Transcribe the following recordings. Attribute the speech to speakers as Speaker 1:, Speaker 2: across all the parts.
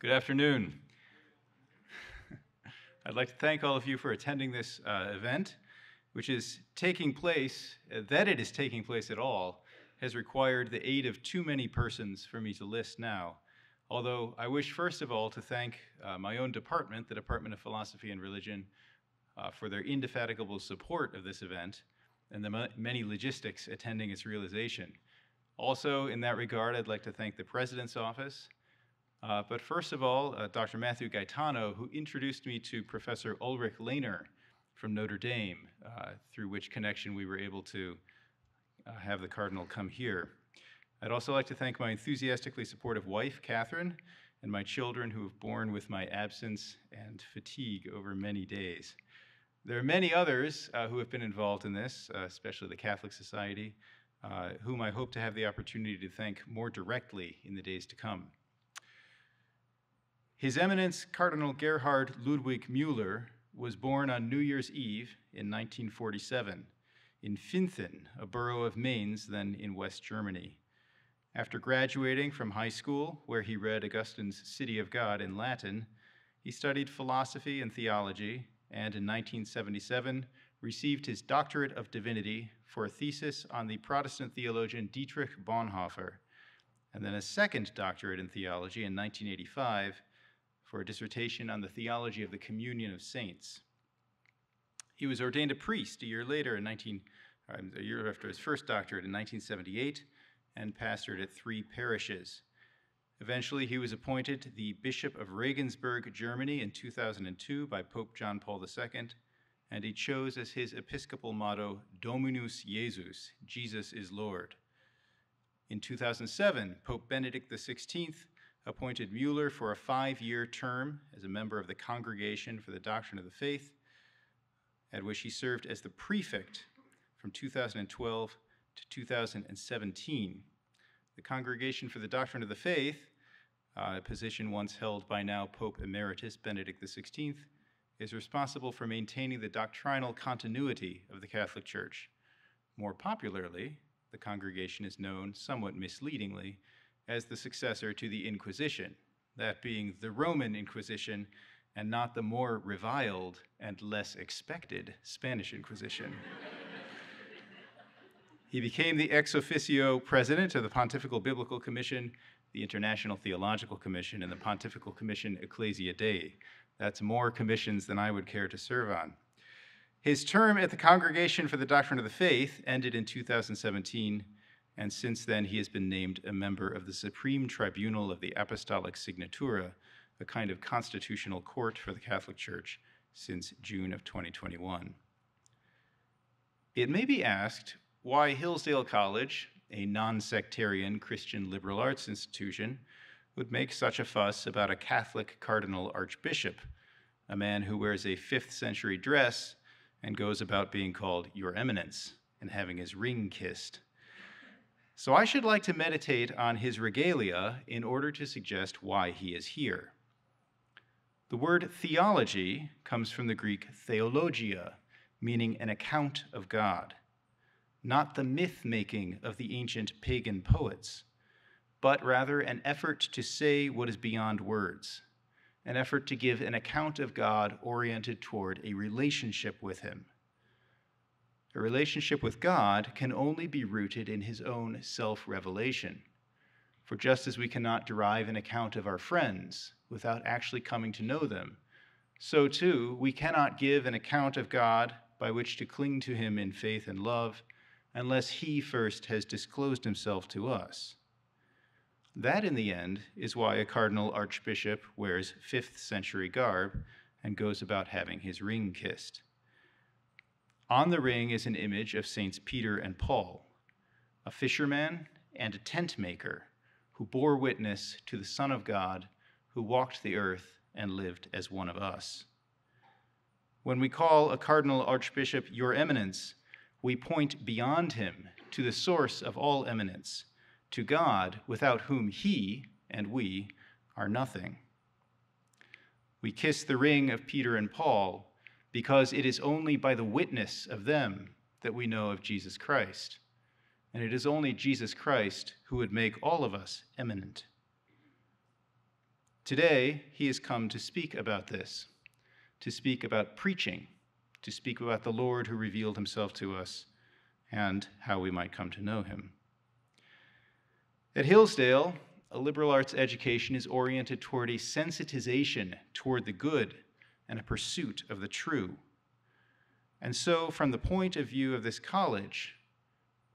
Speaker 1: Good afternoon. I'd like to thank all of you for attending this uh, event, which is taking place, uh, that it is taking place at all, has required the aid of too many persons for me to list now. Although I wish, first of all, to thank uh, my own department, the Department of Philosophy and Religion, uh, for their indefatigable support of this event and the many logistics attending its realization. Also, in that regard, I'd like to thank the President's Office, uh, but first of all, uh, Dr. Matthew Gaetano, who introduced me to Professor Ulrich Lehner from Notre Dame, uh, through which connection we were able to uh, have the Cardinal come here. I'd also like to thank my enthusiastically supportive wife, Catherine, and my children who have borne with my absence and fatigue over many days. There are many others uh, who have been involved in this, uh, especially the Catholic Society, whom I hope to have the opportunity to thank more directly in the days to come. His Eminence Cardinal Gerhard Ludwig Müller was born on New Year's Eve in 1947 in Finthen, a borough of Mainz, then in West Germany. After graduating from high school, where he read Augustine's City of God in Latin, he studied philosophy and theology, and in 1977 received his doctorate of divinity for a thesis on the Protestant theologian Dietrich Bonhoeffer, and then a second doctorate in theology in 1985 for a dissertation on the theology of the communion of saints. He was ordained a priest a year later, in 19, um, a year after his first doctorate in 1978, and pastored at three parishes. Eventually, he was appointed the Bishop of Regensburg, Germany in 2002 by Pope John Paul II, and he chose as his episcopal motto Dominus Jesus, Jesus is Lord. In 2007, Pope Benedict XVI appointed Mueller for a five year term as a member of the Congregation for the Doctrine of the Faith, at which he served as the prefect from 2012 to 2017. The Congregation for the Doctrine of the Faith, uh, a position once held by now Pope Emeritus Benedict XVI, is responsible for maintaining the doctrinal continuity of the Catholic Church. More popularly, the congregation is known, somewhat misleadingly, as the successor to the Inquisition, that being the Roman Inquisition and not the more reviled and less expected Spanish Inquisition. he became the ex officio president of the Pontifical Biblical Commission, the International Theological Commission, and the Pontifical Commission Ecclesia Dei. That's more commissions than I would care to serve on. His term at the Congregation for the Doctrine of the Faith ended in 2017 and since then he has been named a member of the Supreme Tribunal of the Apostolic Signatura, a kind of constitutional court for the Catholic Church, since June of 2021. It may be asked why Hillsdale College, a non sectarian Christian liberal arts institution, would make such a fuss about a Catholic cardinal archbishop, a man who wears a 5th century dress and goes about being called Your Eminence and having his ring kissed. So I should like to meditate on his regalia in order to suggest why he is here. The word theology comes from the Greek theologia, meaning an account of God, not the myth making of the ancient pagan poets, but rather an effort to say what is beyond words, an effort to give an account of God oriented toward a relationship with Him. A relationship with God can only be rooted in his own self revelation. For just as we cannot derive an account of our friends without actually coming to know them, so too we cannot give an account of God by which to cling to him in faith and love unless he first has disclosed himself to us. That, in the end, is why a cardinal archbishop wears 5th century garb and goes about having his ring kissed. On the ring is an image of Saints Peter and Paul, a fisherman and a tent maker who bore witness to the Son of God who walked the earth and lived as one of us. When we call a cardinal archbishop your eminence, we point beyond him to the source of all eminence, to God without whom he and we are nothing. We kiss the ring of Peter and Paul because it is only by the witness of them that we know of Jesus Christ. And it is only Jesus Christ who would make all of us eminent. Today, he has come to speak about this, to speak about preaching, to speak about the Lord who revealed himself to us, and how we might come to know him. At Hillsdale, a liberal arts education is oriented toward a sensitization toward the good and a pursuit of the true. And so, from the point of view of this college,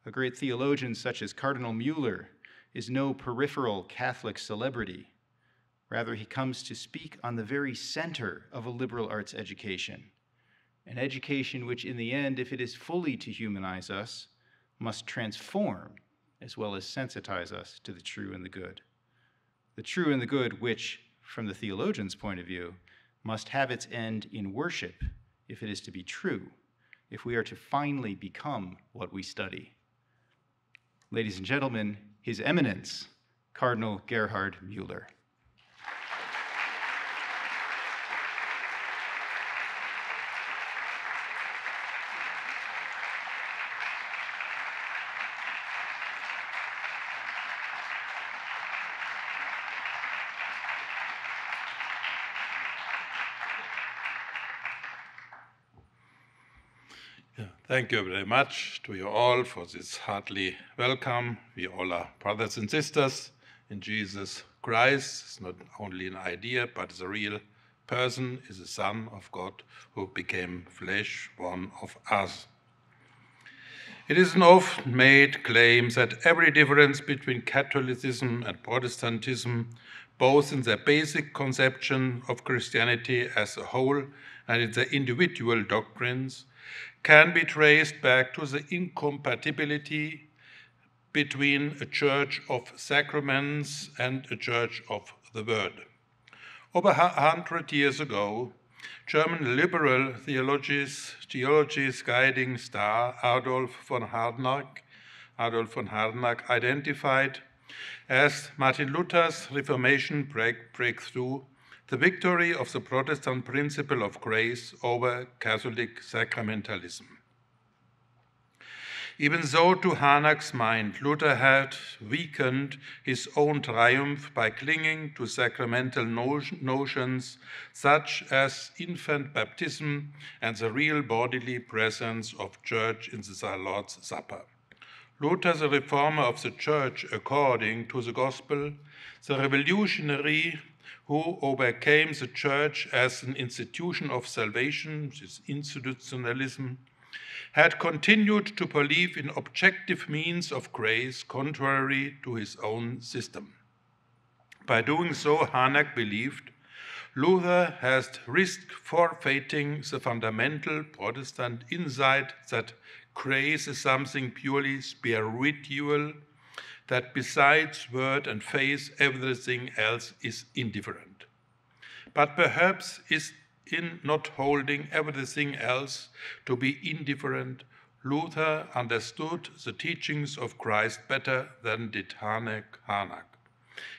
Speaker 1: a great theologian such as Cardinal Mueller is no peripheral Catholic celebrity. Rather, he comes to speak on the very center of a liberal arts education, an education which, in the end, if it is fully to humanize us, must transform as well as sensitize us to the true and the good. The true and the good, which, from the theologian's point of view, must have its end in worship if it is to be true, if we are to finally become what we study. Ladies and gentlemen, His Eminence, Cardinal Gerhard Mueller.
Speaker 2: Thank you very much to you all for this heartily welcome. We all are brothers and sisters in Jesus Christ. It's not only an idea, but a real person, is a son of God who became flesh, one of us. It is an often made claim that every difference between Catholicism and Protestantism, both in their basic conception of Christianity as a whole and in their individual doctrines, can be traced back to the incompatibility between a church of sacraments and a church of the word. Over a hundred years ago, German liberal theologies, theology's guiding star Adolf von Harnack, Adolf von Harnack identified as Martin Luther's Reformation break, breakthrough the victory of the Protestant principle of grace over Catholic sacramentalism. Even though, to Harnack's mind, Luther had weakened his own triumph by clinging to sacramental notions such as infant baptism and the real bodily presence of church in the Lord's Supper. Luther, the reformer of the church according to the gospel, the revolutionary who overcame the church as an institution of salvation, this institutionalism, had continued to believe in objective means of grace contrary to his own system. By doing so, Harnack believed Luther has risked forfeiting the fundamental Protestant insight that grace is something purely spiritual that besides word and face, everything else is indifferent. But perhaps is in not holding everything else to be indifferent, Luther understood the teachings of Christ better than did Harnack. Harnack.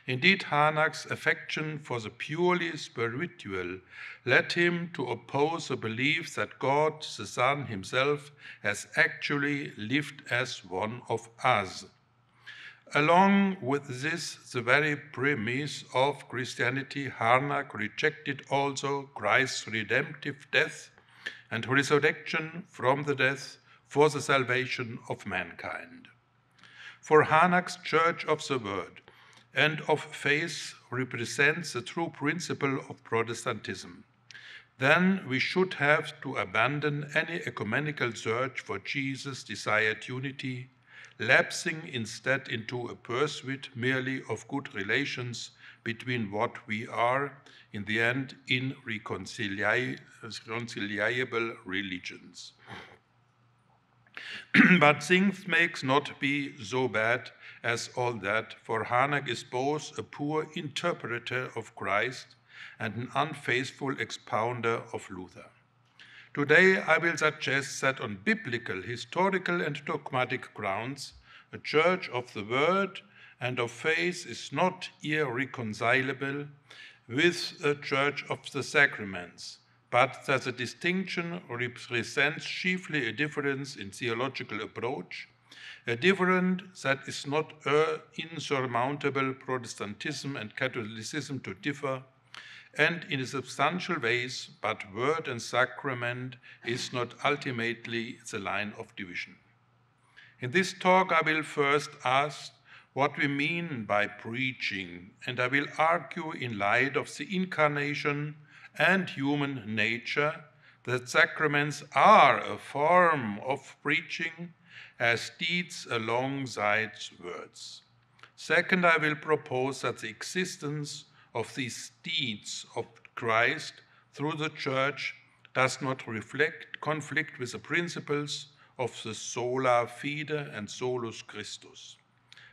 Speaker 2: Indeed, Harnack's affection for the purely spiritual led him to oppose the belief that God, the Son himself, has actually lived as one of us Along with this, the very premise of Christianity, Harnack rejected also Christ's redemptive death and resurrection from the death for the salvation of mankind. For Harnack's Church of the Word and of faith represents the true principle of Protestantism. Then we should have to abandon any ecumenical search for Jesus' desired unity lapsing instead into a pursuit merely of good relations between what we are, in the end, in reconciliable religions. but things may not be so bad as all that, for Harnack is both a poor interpreter of Christ and an unfaithful expounder of Luther. Today, I will suggest that on biblical, historical, and dogmatic grounds, a church of the word and of faith is not irreconcilable with a church of the sacraments, but that the distinction represents chiefly a difference in theological approach a difference that is not insurmountable Protestantism and Catholicism to differ, and in a substantial ways, but word and sacrament is not ultimately the line of division. In this talk, I will first ask what we mean by preaching, and I will argue in light of the incarnation and human nature that sacraments are a form of preaching as deeds alongside words. Second, I will propose that the existence of these deeds of Christ through the Church does not reflect conflict with the principles of the sola fide and solus Christus.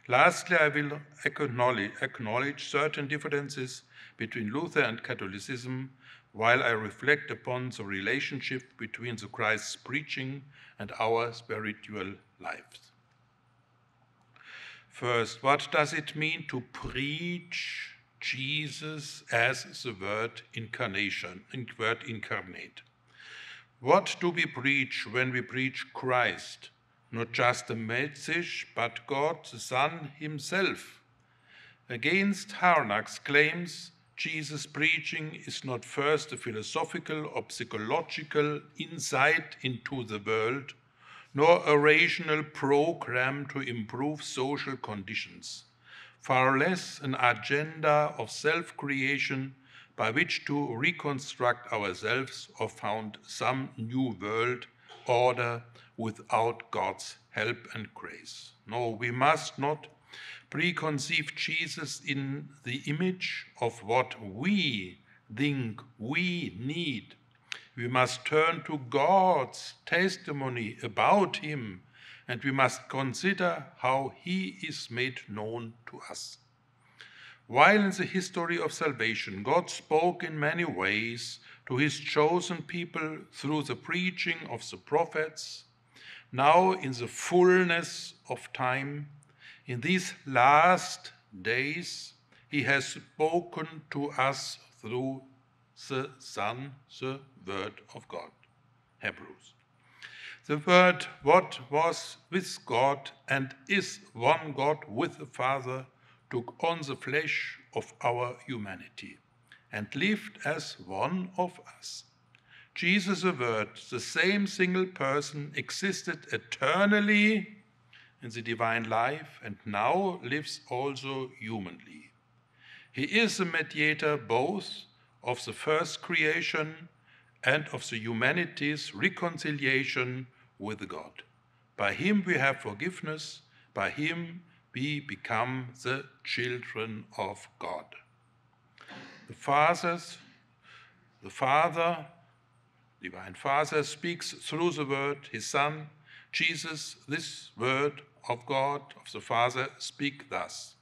Speaker 2: Lastly, I will acknowledge, acknowledge certain differences between Luther and Catholicism while I reflect upon the relationship between the Christ's preaching and our spiritual lives. First, what does it mean to preach Jesus as the word incarnation, word incarnate? What do we preach when we preach Christ? Not just a message, but God the Son Himself. Against Harnack's claims, Jesus' preaching is not first a philosophical or psychological insight into the world, nor a rational program to improve social conditions, far less an agenda of self creation by which to reconstruct ourselves or found some new world order without God's help and grace. No, we must not preconceive Jesus in the image of what we think we need. We must turn to God's testimony about Him and we must consider how He is made known to us. While in the history of salvation, God spoke in many ways to His chosen people through the preaching of the prophets, now in the fullness of time, in these last days, he has spoken to us through the Son, the Word of God. Hebrews. The Word, what was with God and is one God with the Father, took on the flesh of our humanity and lived as one of us. Jesus, the Word, the same single person, existed eternally in the divine life and now lives also humanly. He is the mediator both of the first creation and of the humanity's reconciliation with God. By him we have forgiveness, by him we become the children of God. The Father's, the Father, divine Father, speaks through the Word, his Son, Jesus, this Word of God, of the Father, speak thus.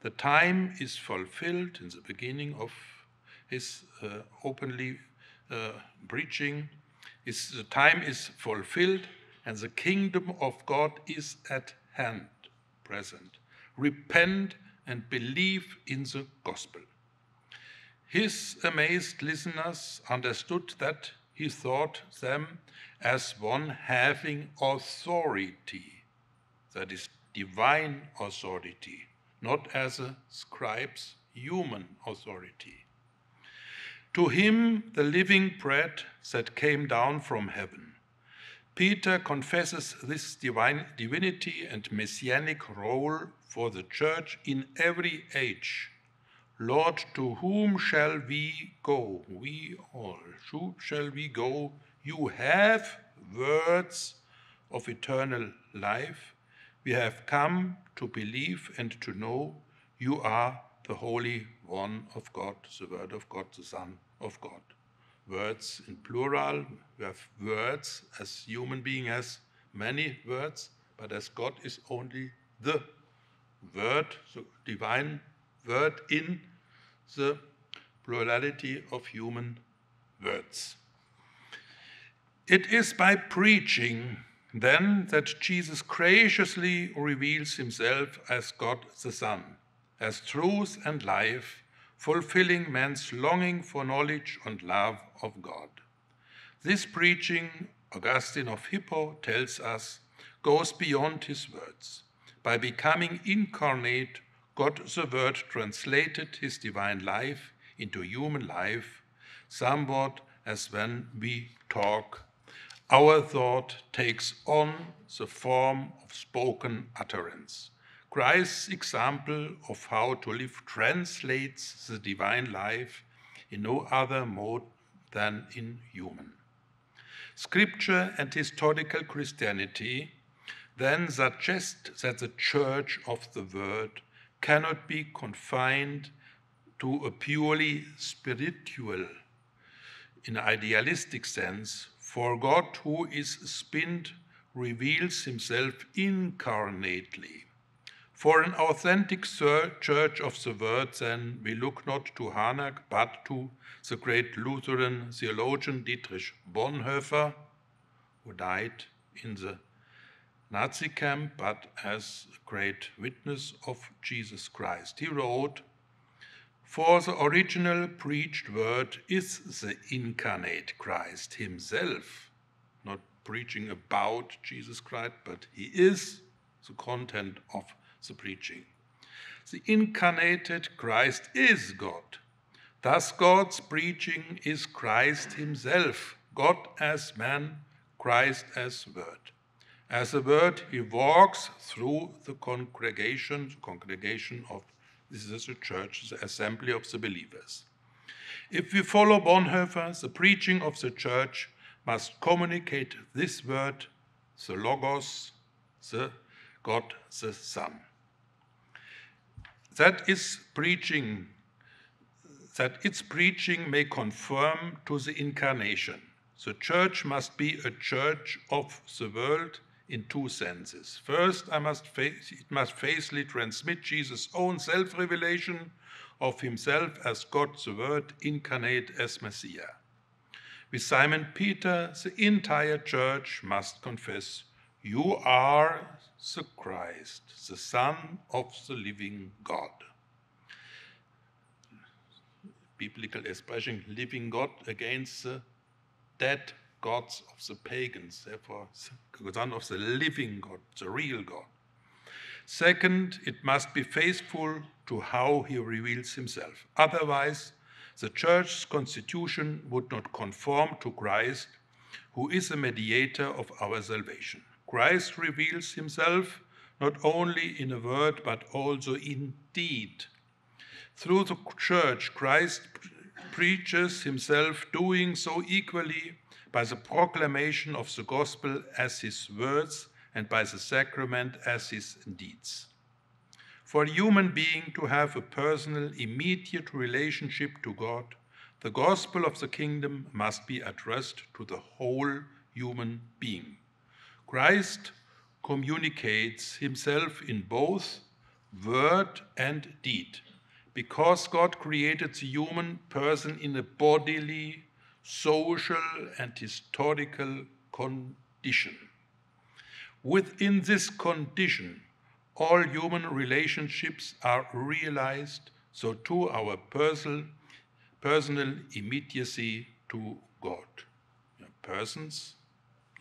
Speaker 2: The time is fulfilled in the beginning of his uh, openly uh, preaching. Is, the time is fulfilled and the kingdom of God is at hand, present. Repent and believe in the gospel. His amazed listeners understood that he thought them as one having authority that is divine authority, not as a scribe's human authority. To him, the living bread that came down from heaven. Peter confesses this divine divinity and messianic role for the church in every age. Lord, to whom shall we go? We all. Who shall we go? You have words of eternal life we have come to believe and to know you are the Holy One of God, the Word of God, the Son of God. Words in plural, we have words as human being has many words, but as God is only the word, the divine word in the plurality of human words. It is by preaching then that Jesus graciously reveals himself as God the Son, as truth and life, fulfilling man's longing for knowledge and love of God. This preaching, Augustine of Hippo tells us, goes beyond his words. By becoming incarnate, God the Word translated his divine life into human life, somewhat as when we talk. Our thought takes on the form of spoken utterance. Christ's example of how to live translates the divine life in no other mode than in human. Scripture and historical Christianity then suggest that the Church of the Word cannot be confined to a purely spiritual, in idealistic sense, for God who is spinned reveals himself incarnately. For an authentic church of the word, then, we look not to Harnack, but to the great Lutheran theologian Dietrich Bonhoeffer, who died in the Nazi camp, but as a great witness of Jesus Christ. He wrote, For the original preached word is the incarnate Christ himself, not preaching about Jesus Christ, but he is the content of the preaching. The incarnated Christ is God. Thus, God's preaching is Christ Himself, God as man, Christ as Word. As a word, he walks through the congregation, the congregation of this is the church, the assembly of the believers. If we follow Bonhoeffer, the preaching of the church must communicate this word, the Logos, the God, the Son. That is preaching, that its preaching may conform to the incarnation. The church must be a church of the world in two senses. First, I must face, it must faithfully transmit Jesus' own self revelation of himself as God the Word incarnate as Messiah. With Simon Peter, the entire church must confess, You are the Christ, the Son of the living God. Biblical expression, living God against the dead gods of the pagans, therefore, son of the living God, the real God. Second, it must be faithful to how he reveals himself. Otherwise, the church's constitution would not conform to Christ, who is the mediator of our salvation. Christ reveals himself not only in a word, but also in deed. Through the church, Christ preaches himself, doing so equally by the proclamation of the gospel as his words and by the sacrament as his deeds. For a human being to have a personal, immediate relationship to God, the gospel of the kingdom must be addressed to the whole human being. Christ communicates himself in both word and deed because God created the human person in a bodily, social and historical condition. Within this condition, all human relationships are realized, so too our personal, personal immediacy to God. Persons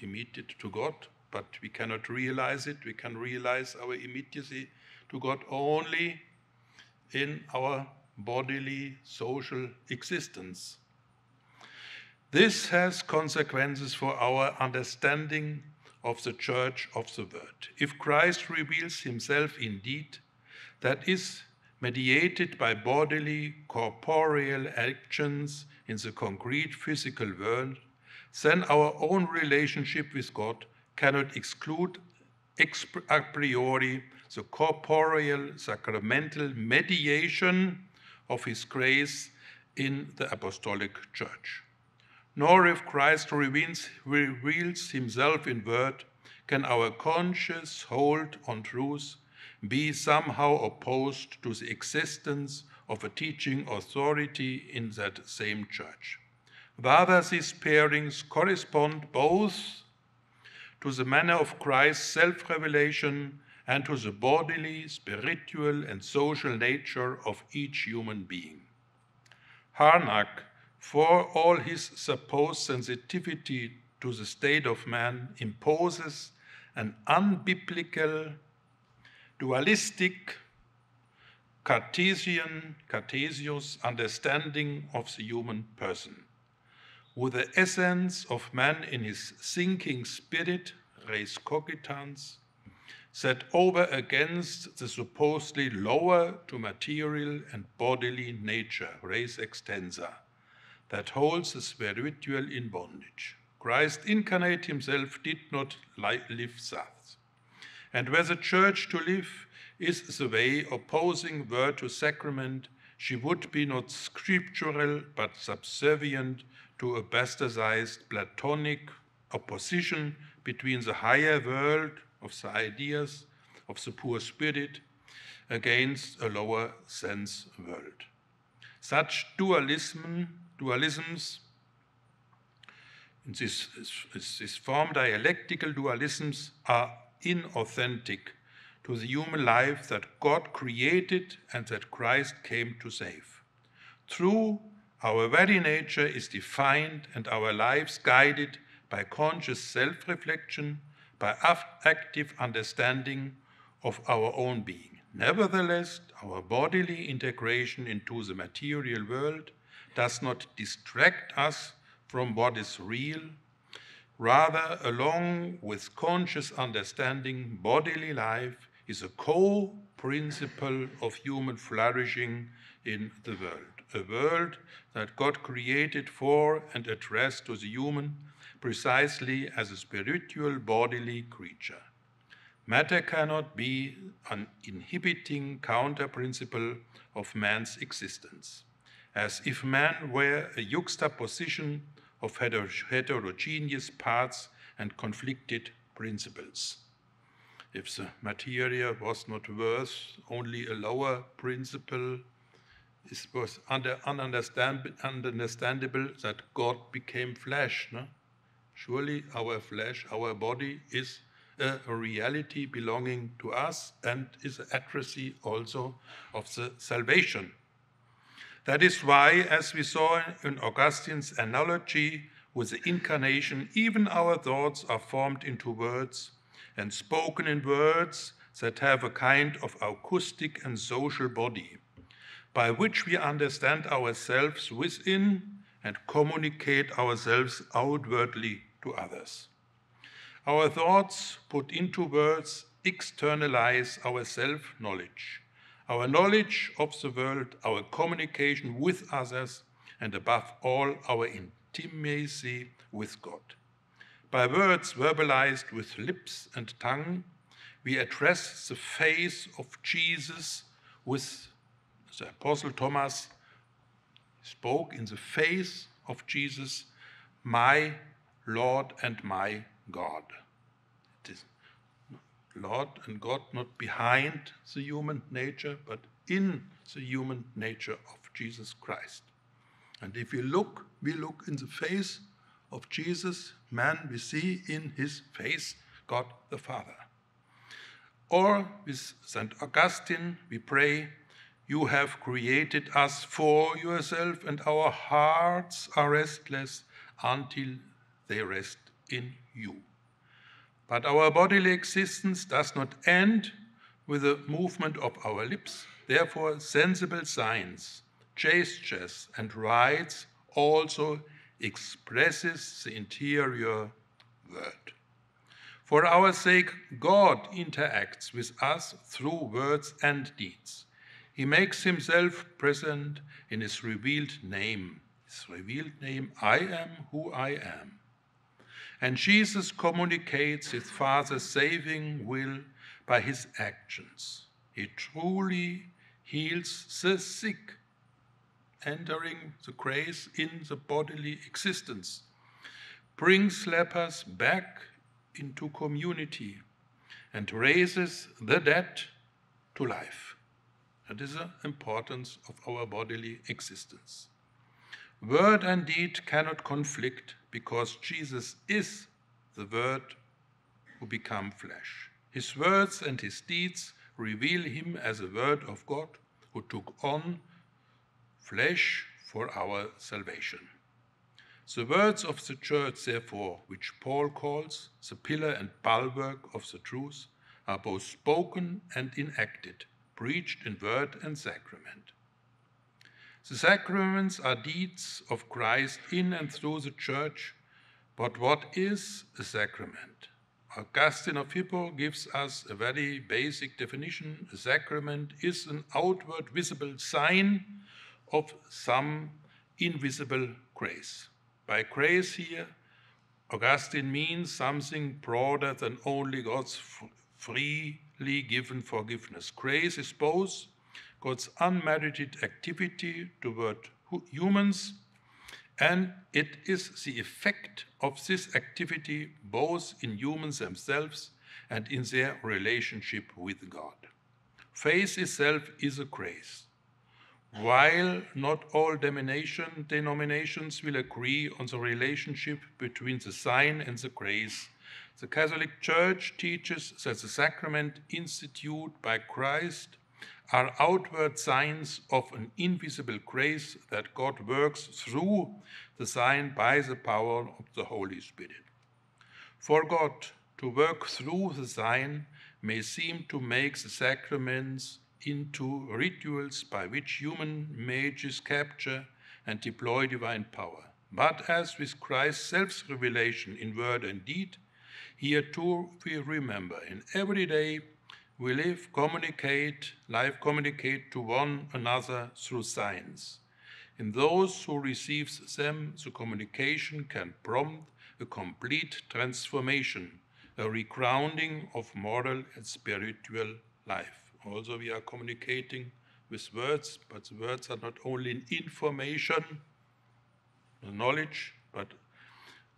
Speaker 2: immediate to God, but we cannot realize it. We can realize our immediacy to God only in our bodily social existence. This has consequences for our understanding of the church of the word. If Christ reveals himself indeed, that is mediated by bodily, corporeal actions in the concrete physical world, then our own relationship with God cannot exclude a priori the corporeal sacramental mediation of his grace in the apostolic church nor if Christ reveals, reveals himself in word, can our conscious hold on truth be somehow opposed to the existence of a teaching authority in that same church. Rather, these pairings correspond both to the manner of Christ's self revelation and to the bodily, spiritual, and social nature of each human being. Harnack for all his supposed sensitivity to the state of man, imposes an unbiblical, dualistic, Cartesian, Cartesius understanding of the human person, with the essence of man in his sinking spirit, res cogitans, set over against the supposedly lower to material and bodily nature, res extensa, that holds the spiritual in bondage. Christ incarnate himself did not live thus. And where the church to live is the way opposing word to sacrament, she would be not scriptural but subservient to a bastardized Platonic opposition between the higher world of the ideas of the poor spirit against a lower sense world. Such dualism, dualisms, this, this form dialectical dualisms are inauthentic to the human life that God created and that Christ came to save. True, our very nature is defined and our lives guided by conscious self reflection, by active understanding of our own being. Nevertheless, our bodily integration into the material world does not distract us from what is real. Rather, along with conscious understanding, bodily life is a core principle of human flourishing in the world. A world that God created for and addressed to the human precisely as a spiritual bodily creature. Matter cannot be an inhibiting counter principle of man's existence, as if man were a juxtaposition of heterogeneous parts and conflicted principles. If the materia was not worth only a lower principle, it was under, understandable that God became flesh. No? Surely our flesh, our body is a reality belonging to us and is an atrophy also of the salvation. That is why, as we saw in Augustine's analogy with the incarnation, even our thoughts are formed into words and spoken in words that have a kind of acoustic and social body, by which we understand ourselves within and communicate ourselves outwardly to others. Our thoughts put into words externalize our self knowledge, our knowledge of the world, our communication with others, and above all, our intimacy with God. By words verbalized with lips and tongue, we address the face of Jesus with the Apostle Thomas spoke in the face of Jesus, my Lord and my God. It is Lord and God not behind the human nature, but in the human nature of Jesus Christ. And if we look, we look in the face of Jesus, man, we see in his face God the Father. Or with St. Augustine, we pray, You have created us for yourself, and our hearts are restless until they rest in you. But our bodily existence does not end with the movement of our lips. Therefore, sensible signs, gestures, and rites also expresses the interior word. For our sake, God interacts with us through words and deeds. He makes himself present in his revealed name. His revealed name, I am who I am. And Jesus communicates his Father's saving will by his actions. He truly heals the sick, entering the grace in the bodily existence, brings lepers back into community, and raises the dead to life. That is the importance of our bodily existence. Word and deed cannot conflict because Jesus is the Word who become flesh. His words and his deeds reveal him as a Word of God who took on flesh for our salvation. The words of the church, therefore, which Paul calls the pillar and bulwark of the truth, are both spoken and enacted, preached in word and sacrament. The sacraments are deeds of Christ in and through the church, but what is a sacrament? Augustine of Hippo gives us a very basic definition. A sacrament is an outward visible sign of some invisible grace. By grace here, Augustine means something broader than only God's freely given forgiveness. Grace is both God's unmerited activity toward humans, and it is the effect of this activity both in humans themselves and in their relationship with God. Faith itself is a grace. While not all denominations will agree on the relationship between the sign and the grace, the Catholic Church teaches that the sacrament instituted by Christ are outward signs of an invisible grace that God works through the sign by the power of the Holy Spirit. For God to work through the sign may seem to make the sacraments into rituals by which human mages capture and deploy divine power. But as with Christ's self revelation in word and deed, here too we remember in every day we live, communicate, life communicate to one another through signs. In those who receive them, the communication can prompt a complete transformation, a regrounding of moral and spiritual life. Also, we are communicating with words, but the words are not only information, knowledge, but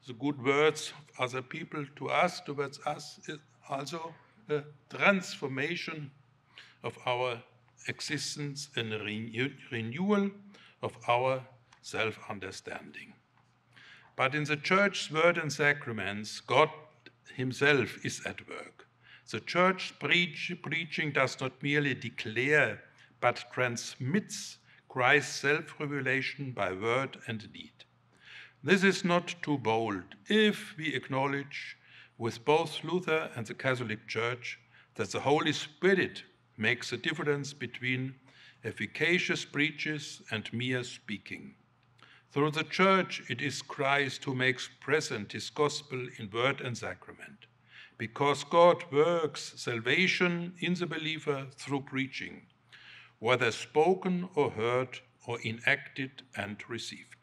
Speaker 2: the good words of other people to us, towards us, is also a transformation of our existence and a renewal of our self understanding. But in the church's word and sacraments, God Himself is at work. The church preach, preaching does not merely declare, but transmits Christ's self revelation by word and deed. This is not too bold if we acknowledge with both Luther and the Catholic Church that the Holy Spirit makes a difference between efficacious preaches and mere speaking. Through the Church, it is Christ who makes present his gospel in word and sacrament because God works salvation in the believer through preaching, whether spoken or heard or enacted and received.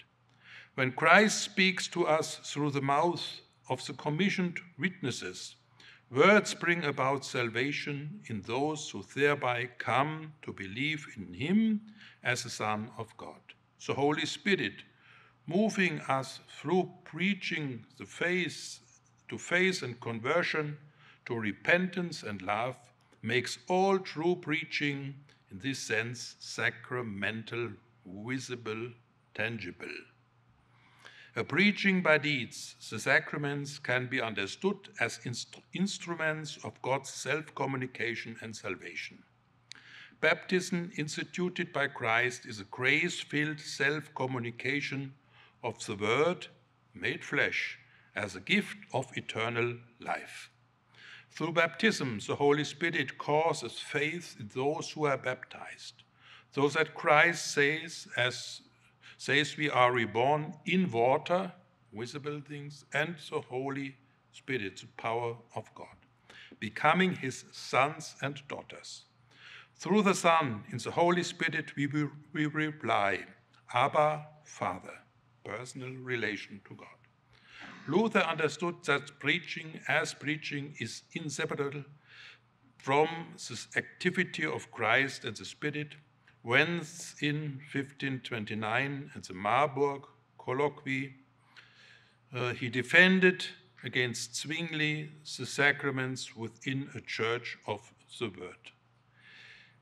Speaker 2: When Christ speaks to us through the mouth of the commissioned witnesses, words bring about salvation in those who thereby come to believe in him as the Son of God. The Holy Spirit, moving us through preaching the faith to faith and conversion, to repentance and love, makes all true preaching, in this sense, sacramental, visible, tangible. A preaching by deeds, the sacraments can be understood as inst instruments of God's self communication and salvation. Baptism, instituted by Christ, is a grace filled self communication of the Word made flesh as a gift of eternal life. Through baptism, the Holy Spirit causes faith in those who are baptized, so that Christ says, as says we are reborn in water, visible things, and the Holy Spirit, the power of God, becoming his sons and daughters. Through the Son, in the Holy Spirit, we, will, we reply, Abba, Father, personal relation to God. Luther understood that preaching as preaching is inseparable from the activity of Christ and the Spirit, when in 1529 at the Marburg colloquy, uh, he defended against Zwingli the sacraments within a church of the word.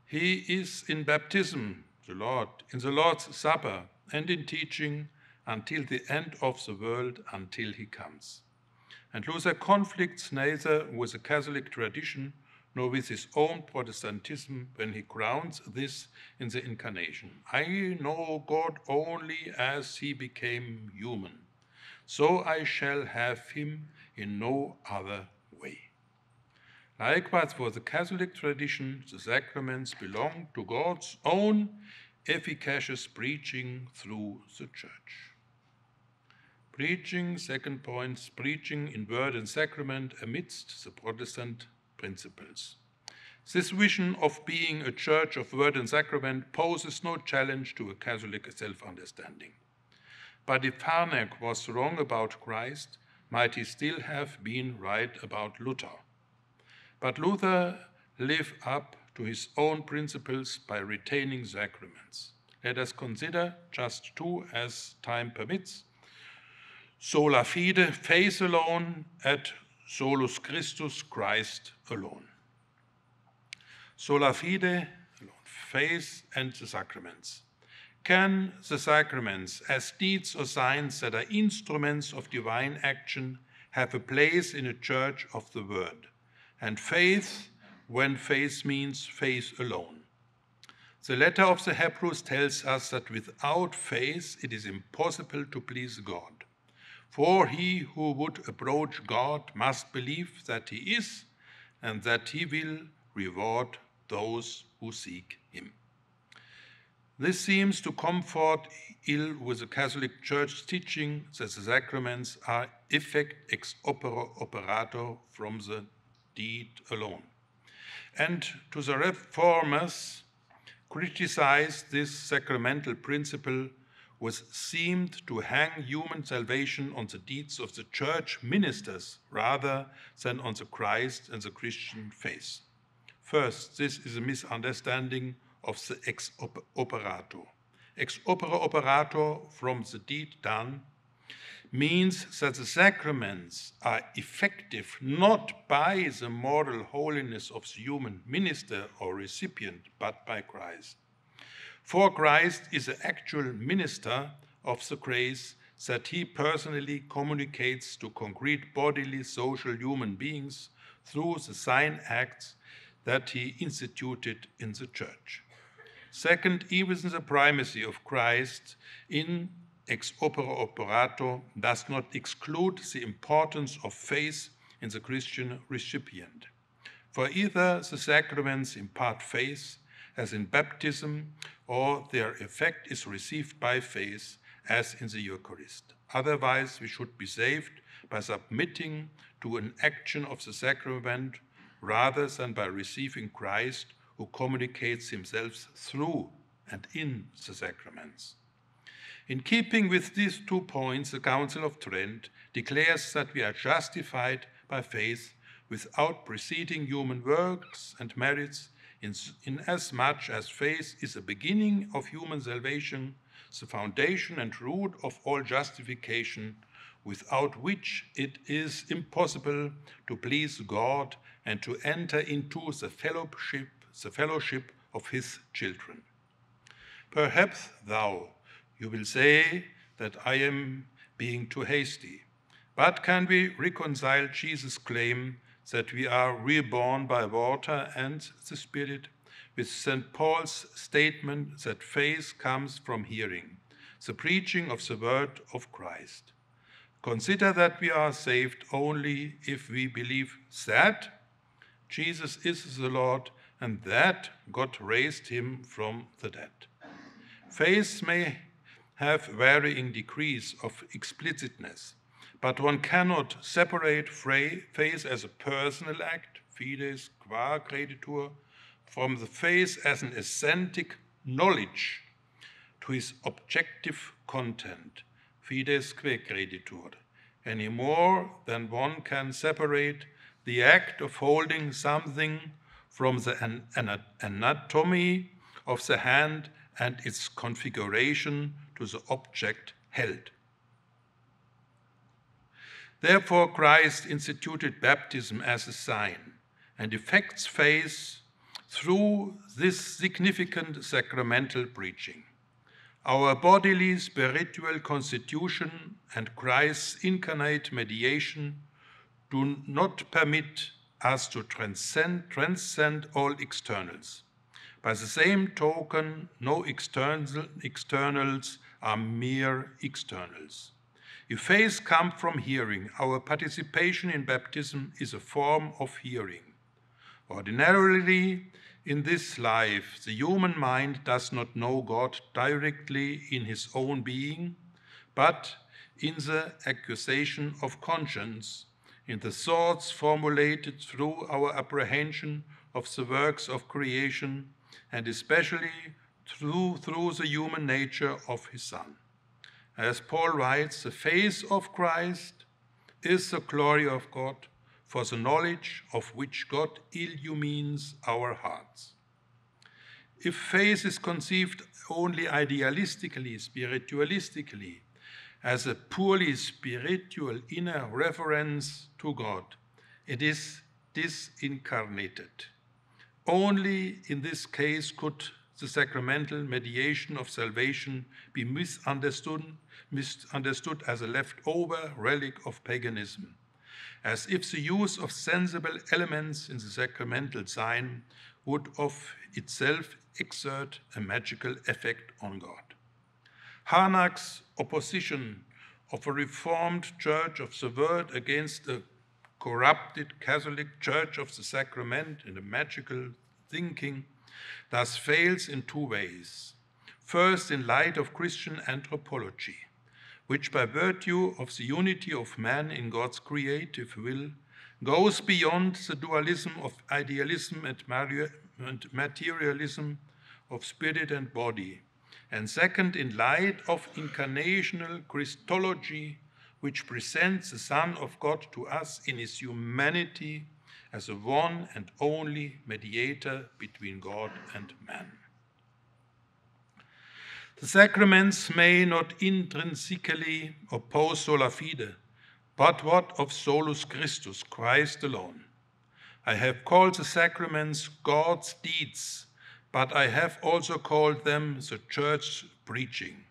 Speaker 2: He is in baptism, the Lord, in the Lord's Supper, and in teaching until the end of the world, until he comes. And Luther conflicts neither with the Catholic tradition nor with his own Protestantism when he grounds this in the Incarnation. I know God only as he became human. so I shall have him in no other way. Likewise, for the Catholic tradition, the sacraments belong to God's own efficacious preaching through the Church. Preaching, second point, preaching in word and sacrament amidst the Protestant principles. This vision of being a church of word and sacrament poses no challenge to a Catholic self understanding. But if Harnack was wrong about Christ, might he still have been right about Luther? But Luther lived up to his own principles by retaining sacraments. Let us consider just two as time permits. Sola fide, faith alone, et solus Christus, Christ alone. Sola fide, alone, faith and the sacraments. Can the sacraments, as deeds or signs that are instruments of divine action, have a place in a church of the word? And faith, when faith means faith alone. The letter of the Hebrews tells us that without faith it is impossible to please God. For he who would approach God must believe that he is and that he will reward those who seek him. This seems to comfort ill with the Catholic Church's teaching that the sacraments are effect ex opere operato from the deed alone. And to the reformers, criticized this sacramental principle was seemed to hang human salvation on the deeds of the church ministers rather than on the Christ and the Christian faith. First, this is a misunderstanding of the ex operato. Ex opere operato, from the deed done, means that the sacraments are effective not by the moral holiness of the human minister or recipient, but by Christ. For Christ is the actual minister of the grace that he personally communicates to concrete bodily social human beings through the sign acts that he instituted in the church. Second, even the primacy of Christ in ex opere operato does not exclude the importance of faith in the Christian recipient. For either the sacraments impart faith, as in baptism, or their effect is received by faith, as in the Eucharist. Otherwise, we should be saved by submitting to an action of the sacrament rather than by receiving Christ, who communicates himself through and in the sacraments. In keeping with these two points, the Council of Trent declares that we are justified by faith without preceding human works and merits, in, inasmuch as faith is the beginning of human salvation, the foundation and root of all justification, without which it is impossible to please God and to enter into the fellowship, the fellowship of his children. Perhaps thou, you will say that I am being too hasty. But can we reconcile Jesus' claim that we are reborn by water and the Spirit with St. Paul's statement that faith comes from hearing, the preaching of the word of Christ? Consider that we are saved only if we believe that Jesus is the Lord and that God raised him from the dead. Faith may have varying degrees of explicitness, but one cannot separate faith as a personal act, fides qua creditur, from the faith as an authentic knowledge to his objective content, fides quae creditur, any more than one can separate the act of holding something from the anatomy of the hand and its configuration to the object held. Therefore, Christ instituted baptism as a sign and effects faith through this significant sacramental preaching. Our bodily spiritual constitution and Christ's incarnate mediation do not permit us to transcend, transcend all externals. By the same token, no external, externals are mere externals. If faith comes from hearing, our participation in baptism is a form of hearing. Ordinarily, in this life, the human mind does not know God directly in his own being, but in the accusation of conscience, in the thoughts formulated through our apprehension of the works of creation, and especially through, through the human nature of his Son. As Paul writes, the face of Christ is the glory of God, for the knowledge of which God illumines our hearts. If faith is conceived only idealistically, spiritualistically, as a purely spiritual inner reference to God, it is disincarnated. Only in this case could the sacramental mediation of salvation be misunderstood, misunderstood as a leftover relic of paganism, as if the use of sensible elements in the sacramental sign would of itself exert a magical effect on God. Harnack's opposition of a reformed church of the world against a corrupted Catholic church of the sacrament and a magical thinking thus fails in two ways. First, in light of Christian anthropology, which by virtue of the unity of man in God's creative will goes beyond the dualism of idealism and materialism of spirit and body. And second, in light of incarnational Christology, which presents the Son of God to us in his humanity as the one and only mediator between God and man. The sacraments may not intrinsically oppose sola fide, but what of solus Christus, Christ alone? I have called the sacraments God's deeds, but I have also called them the church's preaching.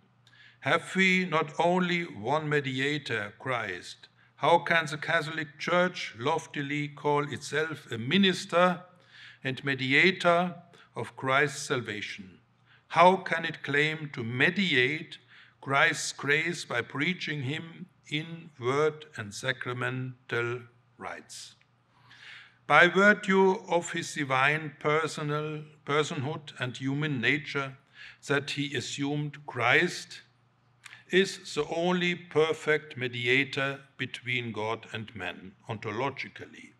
Speaker 2: Have we not only one mediator, Christ, how can the Catholic Church loftily call itself a minister and mediator of Christ's salvation? How can it claim to mediate Christ's grace by preaching him in word and sacramental rites? By virtue of his divine personal personhood and human nature that he assumed Christ is the only perfect mediator between God and man, ontologically.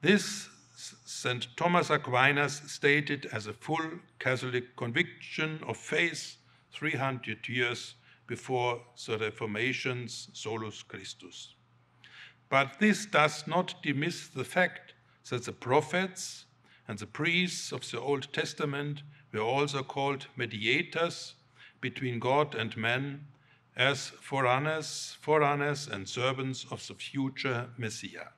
Speaker 2: This St. Thomas Aquinas stated as a full Catholic conviction of faith 300 years before the Reformation's Solus Christus. But this does not dismiss the fact that the prophets and the priests of the Old Testament were also called mediators between God and man as forerunners, forerunners and servants of the future Messiah.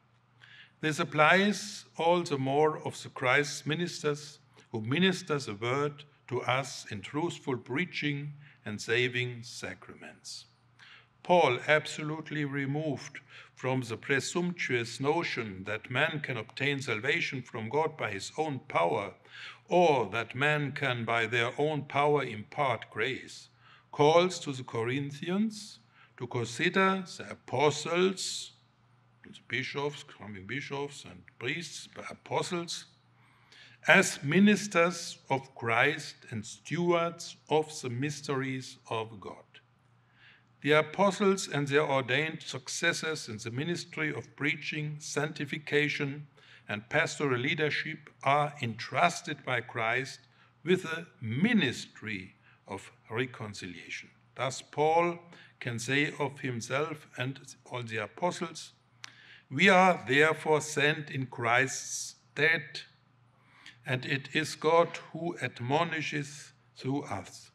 Speaker 2: This applies all the more of the Christ's ministers who minister the word to us in truthful preaching and saving sacraments. Paul absolutely removed from the presumptuous notion that man can obtain salvation from God by his own power, or that man can by their own power impart grace calls to the Corinthians to consider the apostles, the bishops, coming bishops and priests, apostles, as ministers of Christ and stewards of the mysteries of God. The apostles and their ordained successors in the ministry of preaching, sanctification, and pastoral leadership are entrusted by Christ with a ministry of reconciliation. Thus, Paul can say of himself and all the apostles, We are therefore sent in Christ's stead, and it is God who admonishes through us.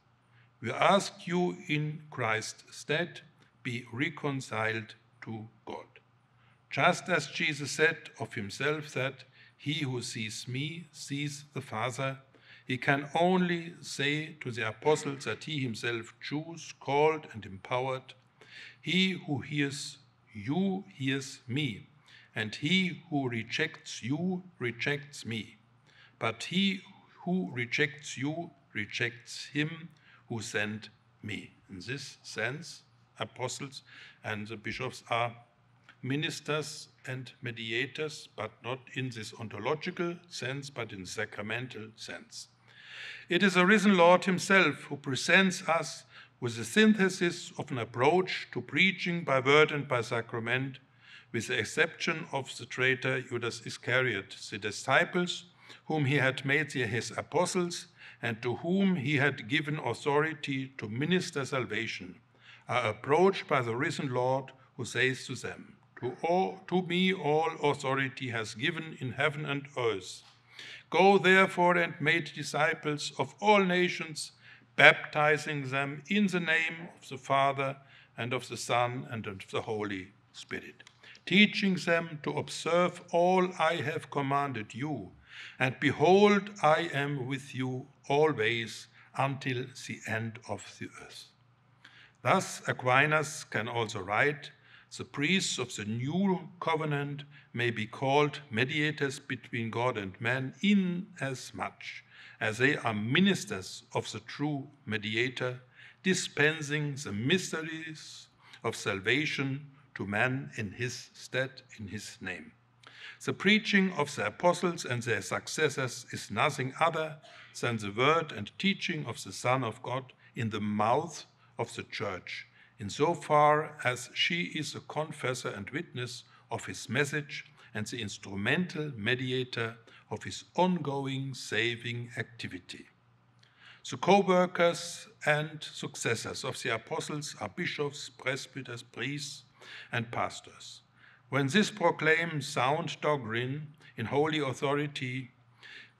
Speaker 2: We ask you in Christ's stead, be reconciled to God. Just as Jesus said of himself that he who sees me sees the Father, he can only say to the apostles that he himself chose, called, and empowered, He who hears you hears me, and he who rejects you rejects me. But he who rejects you rejects him who sent me. In this sense, apostles and the bishops are ministers and mediators, but not in this ontological sense, but in sacramental sense. It is the risen Lord himself who presents us with a synthesis of an approach to preaching by word and by sacrament, with the exception of the traitor Judas Iscariot, the disciples whom he had made his apostles and to whom he had given authority to minister salvation, are approached by the risen Lord who says to them, to, all, to me all authority has given in heaven and earth. Go therefore and make disciples of all nations, baptizing them in the name of the Father and of the Son and of the Holy Spirit, teaching them to observe all I have commanded you. And behold, I am with you always until the end of the earth. Thus, Aquinas can also write the priests of the new covenant may be called mediators between God and man inasmuch as they are ministers of the true mediator, dispensing the mysteries of salvation to man in his stead, in his name. The preaching of the apostles and their successors is nothing other than the word and teaching of the Son of God in the mouth of the church, insofar as she is a confessor and witness of his message and the instrumental mediator of his ongoing saving activity. The co workers and successors of the apostles are bishops, presbyters, priests, and pastors. When this proclaims sound doctrine in holy authority,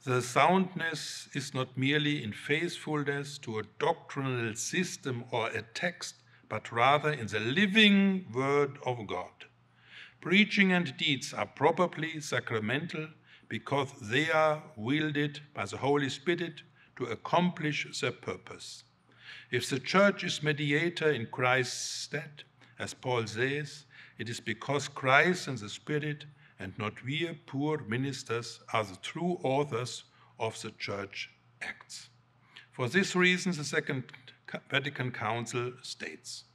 Speaker 2: the soundness is not merely in faithfulness to a doctrinal system or a text, but rather in the living Word of God. Preaching and deeds are probably sacramental because they are wielded by the Holy Spirit to accomplish their purpose. If the church is mediator in Christ's stead, as Paul says, it is because Christ and the Spirit and not we poor ministers are the true authors of the church acts. For this reason, the Second Vatican Council states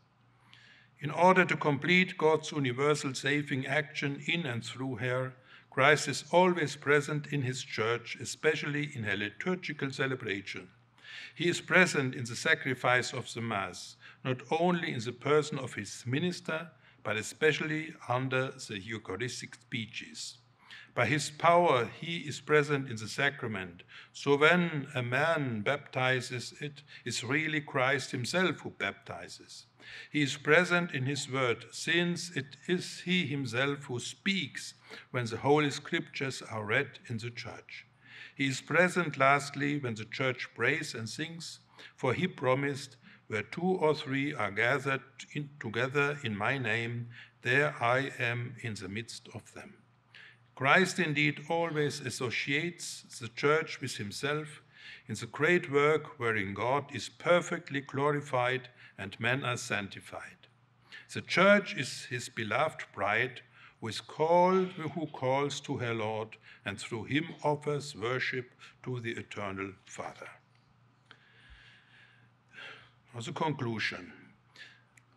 Speaker 2: In order to complete God's universal saving action in and through her, Christ is always present in his church, especially in her liturgical celebration. He is present in the sacrifice of the Mass, not only in the person of his minister, but especially under the Eucharistic species. By his power, he is present in the sacrament. So when a man baptizes, it is really Christ himself who baptizes. He is present in his word, since it is he himself who speaks when the Holy Scriptures are read in the church. He is present, lastly, when the church prays and sings, for he promised, Where two or three are gathered in, together in my name, there I am in the midst of them. Christ indeed always associates the church with himself in the great work wherein God is perfectly glorified and men are sanctified. The church is his beloved bride, who is called, who calls to her Lord, and through him offers worship to the eternal Father. As a conclusion,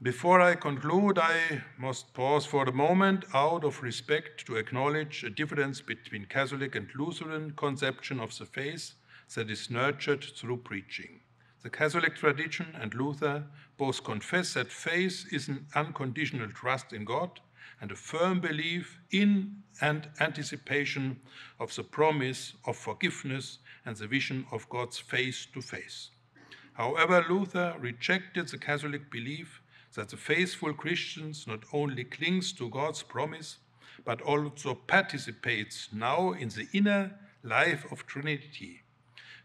Speaker 2: before I conclude, I must pause for a moment out of respect to acknowledge a difference between Catholic and Lutheran conception of the faith that is nurtured through preaching. The Catholic tradition and Luther both confess that faith is an unconditional trust in God and a firm belief in and anticipation of the promise of forgiveness and the vision of God's face to face. However, Luther rejected the Catholic belief that the faithful Christians not only clings to God's promise, but also participates now in the inner life of Trinity.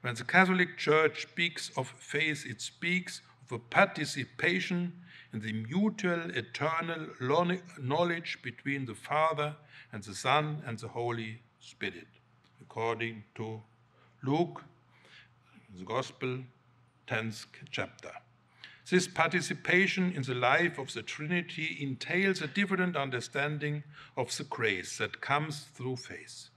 Speaker 2: When the Catholic Church speaks of faith, it speaks of a participation in the mutual eternal knowledge between the Father and the Son and the Holy Spirit, according to Luke, the Gospel, 10th chapter. This participation in the life of the Trinity entails a different understanding of the grace that comes through faith.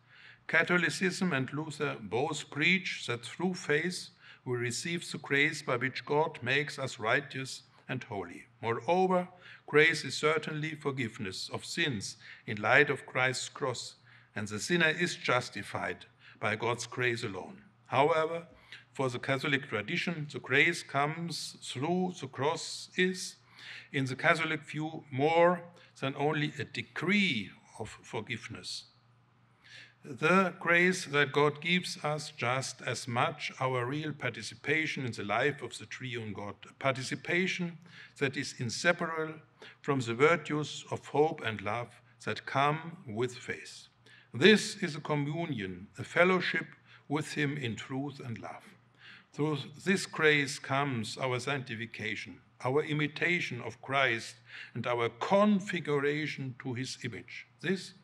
Speaker 2: Catholicism and Luther both preach that through faith we receive the grace by which God makes us righteous and holy. Moreover, grace is certainly forgiveness of sins in light of Christ's cross, and the sinner is justified by God's grace alone. However, for the Catholic tradition, the grace comes through the cross is, in the Catholic view, more than only a decree of forgiveness. The grace that God gives us just as much our real participation in the life of the triune God, a participation that is inseparable from the virtues of hope and love that come with faith. This is a communion, a fellowship with Him in truth and love. Through this grace comes our sanctification, our imitation of Christ, and our configuration to His image. This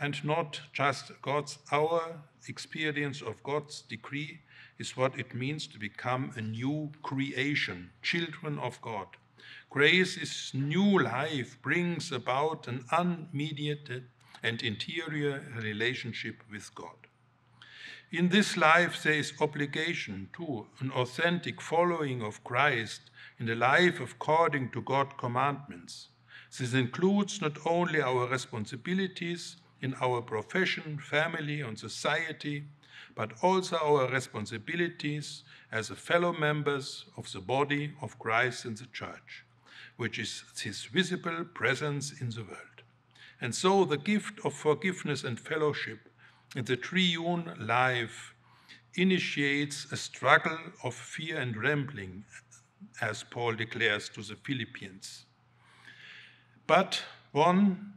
Speaker 2: and not just God's, our experience of God's decree is what it means to become a new creation, children of God. Grace is new life, brings about an unmediated and interior relationship with God. In this life, there is obligation to an authentic following of Christ in the life according to God's commandments. This includes not only our responsibilities in our profession, family, and society, but also our responsibilities as fellow members of the body of Christ in the Church, which is his visible presence in the world. And so the gift of forgiveness and fellowship the triune life initiates a struggle of fear and trembling, as Paul declares to the Philippians. But one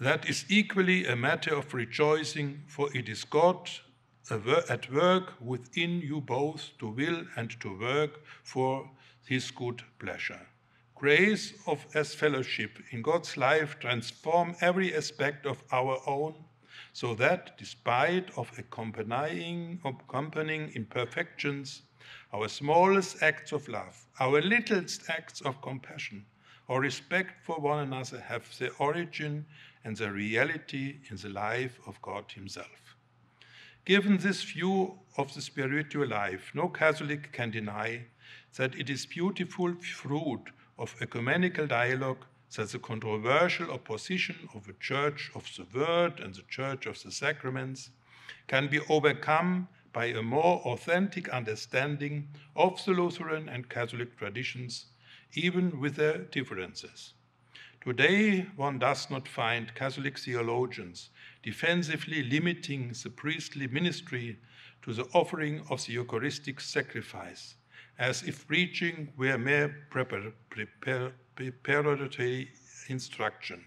Speaker 2: that is equally a matter of rejoicing, for it is God at work within you both to will and to work for his good pleasure. Grace of as fellowship in God's life transform every aspect of our own, so that despite of accompanying, accompanying imperfections, our smallest acts of love, our littlest acts of compassion, or respect for one another have their origin and their reality in the life of God Himself. Given this view of the spiritual life, no Catholic can deny that it is beautiful fruit of ecumenical dialogue that the controversial opposition of the Church of the Word and the Church of the Sacraments can be overcome by a more authentic understanding of the Lutheran and Catholic traditions, even with their differences. Today, one does not find Catholic theologians defensively limiting the priestly ministry to the offering of the Eucharistic sacrifice, as if preaching were mere preparatory instruction.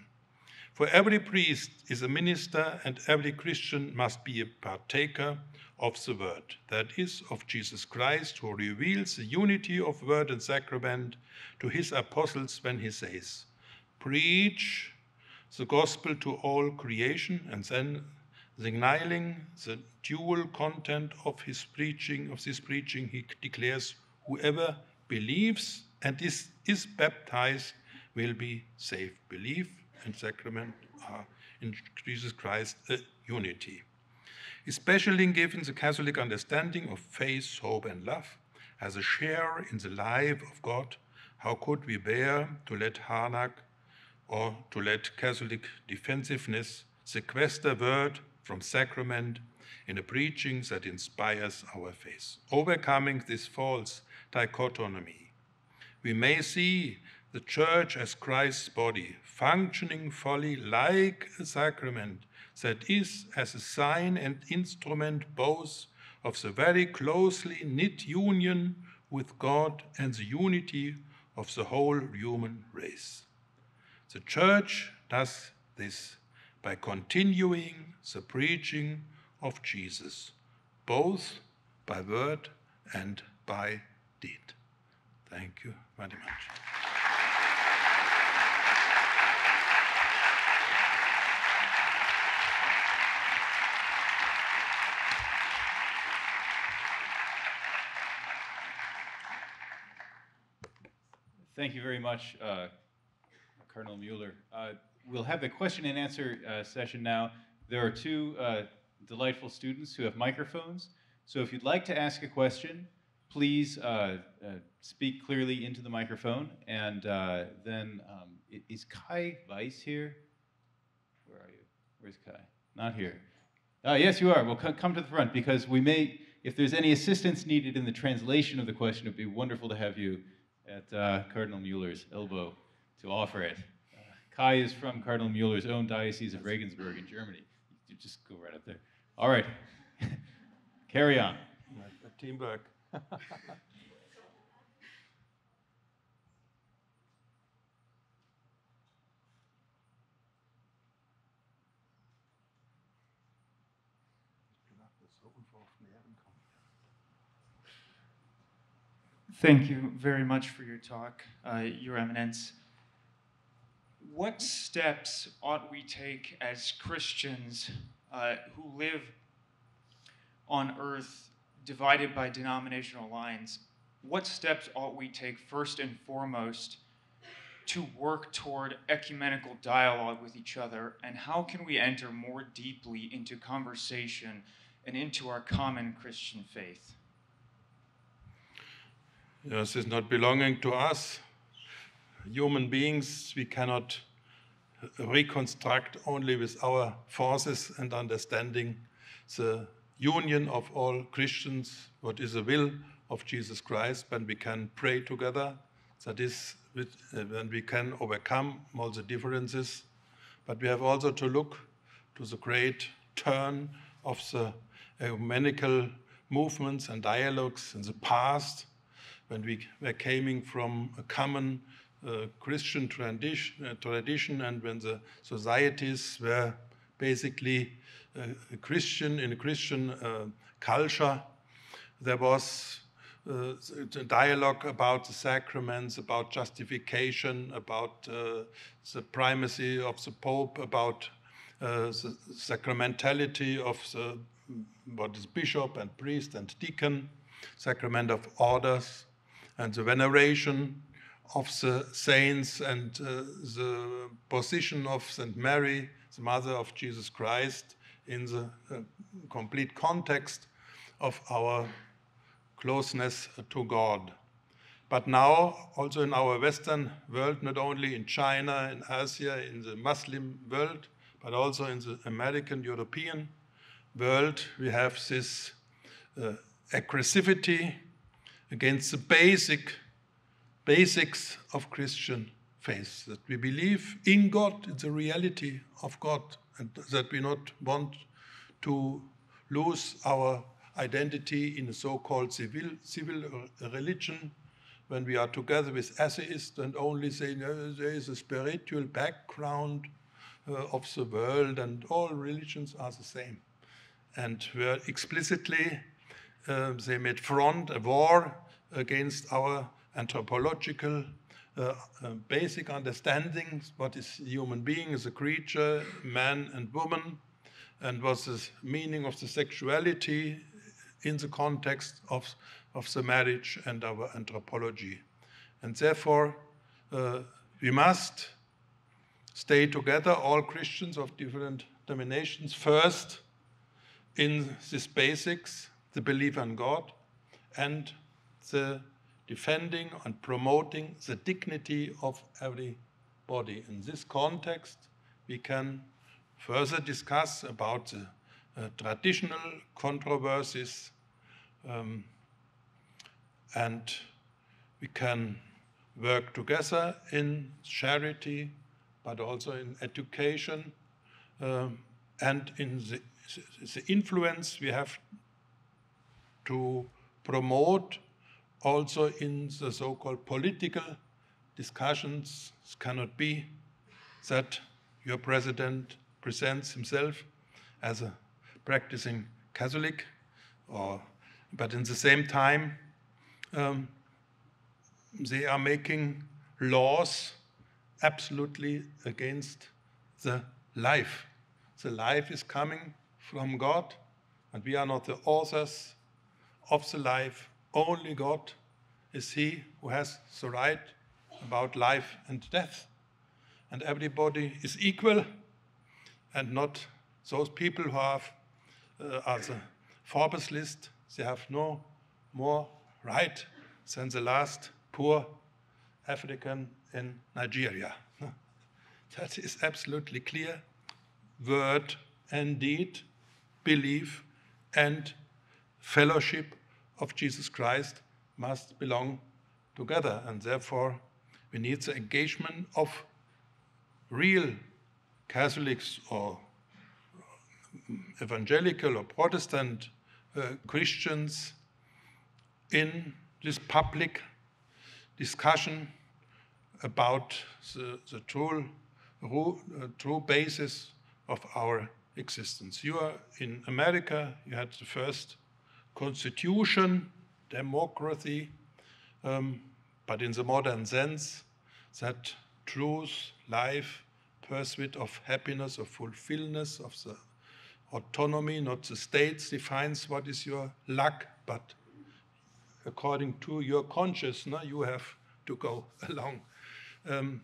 Speaker 2: For every priest is a minister, and every Christian must be a partaker of the Word, that is, of Jesus Christ, who reveals the unity of Word and Sacrament to his apostles when he says, preach the gospel to all creation and then signaling the dual content of his preaching of this preaching he declares whoever believes and is, is baptized will be saved belief and sacrament are in jesus christ a unity especially given the catholic understanding of faith hope and love as a share in the life of god how could we bear to let harnack or to let Catholic defensiveness sequester word from sacrament in a preaching that inspires our faith. Overcoming this false dichotomy, we may see the church as Christ's body, functioning fully like a sacrament that is as a sign and instrument both of the very closely knit union with God and the unity of the whole human race. The church does this by continuing the preaching of Jesus, both by word and by deed. Thank you very much.
Speaker 1: Thank you very much, uh, Cardinal Mueller. Uh, we'll have the question and answer uh, session now. There are two uh, delightful students who have microphones. So if you'd like to ask a question, please uh, uh, speak clearly into the microphone. And uh, then, um, is Kai Weiss here? Where are you? Where's Kai? Not here. Uh, yes, you are. Well, come to the front because we may, if there's any assistance needed in the translation of the question, it'd be wonderful to have you at uh, Cardinal Mueller's elbow to offer it. Uh, Kai is from Cardinal Mueller's own diocese of Regensburg in Germany. You just go right up there. All right. Carry on.
Speaker 2: Teamwork.
Speaker 3: Thank you very much for your talk, uh, Your Eminence. What steps ought we take as Christians uh, who live on earth divided by denominational lines? What steps ought we take first and foremost to work toward ecumenical dialogue with each other? And how can we enter more deeply into conversation and into our common Christian faith?
Speaker 2: Yes, it's not belonging to us. Human beings, we cannot reconstruct only with our forces and understanding the union of all Christians, what is the will of Jesus Christ, when we can pray together. That is, uh, when we can overcome all the differences. But we have also to look to the great turn of the ecumenical movements and dialogues in the past when we were coming from a common uh, Christian tradition, uh, tradition, and when the societies were basically a Christian in a Christian uh, culture, there was uh, a dialogue about the sacraments, about justification, about uh, the primacy of the Pope, about the sacramentality of the what is bishop and priest and deacon, sacrament of orders, and the veneration of the saints and uh, the position of St. Mary, the mother of Jesus Christ, in the uh, complete context of our closeness to God. But now, also in our Western world, not only in China, in Asia, in the Muslim world, but also in the American, European world, we have this uh, aggressivity against the basic basics of Christian faith that we believe in God, in the reality of God, and that we not want to lose our identity in a so-called civil, civil religion when we are together with atheists and only say no, there is a spiritual background uh, of the world and all religions are the same. And where explicitly uh, they made front a war against our anthropological uh, uh, basic understandings what is human being as a creature, man and woman, and what's the meaning of the sexuality in the context of, of the marriage and our anthropology. And therefore, uh, we must stay together, all Christians of different denominations, first in these basics, the belief in God and the defending and promoting the dignity of everybody. In this context, we can further discuss about the uh, traditional controversies um, and we can work together in charity, but also in education um, and in the, the influence we have to promote also in the so-called political discussions. It cannot be that your president presents himself as a practicing Catholic, or, but in the same time, um, they are making laws absolutely against the life. The life is coming from God, and we are not the authors of the life. Only God is He who has the right about life and death. And everybody is equal, and not those people who have uh, are the Forbes list. They have no more right than the last poor African in Nigeria. That is absolutely clear. Word and deed, belief and fellowship of Jesus Christ must belong together, and therefore we need the engagement of real Catholics or evangelical or Protestant uh, Christians in this public discussion about the, the true, uh, true basis of our existence. You are in America, you had the first constitution, democracy, um, but in the modern sense, that truth, life, pursuit of happiness, of fulfillment, of the autonomy, not the states defines what is your luck, but according to your consciousness, you have to go along. Um,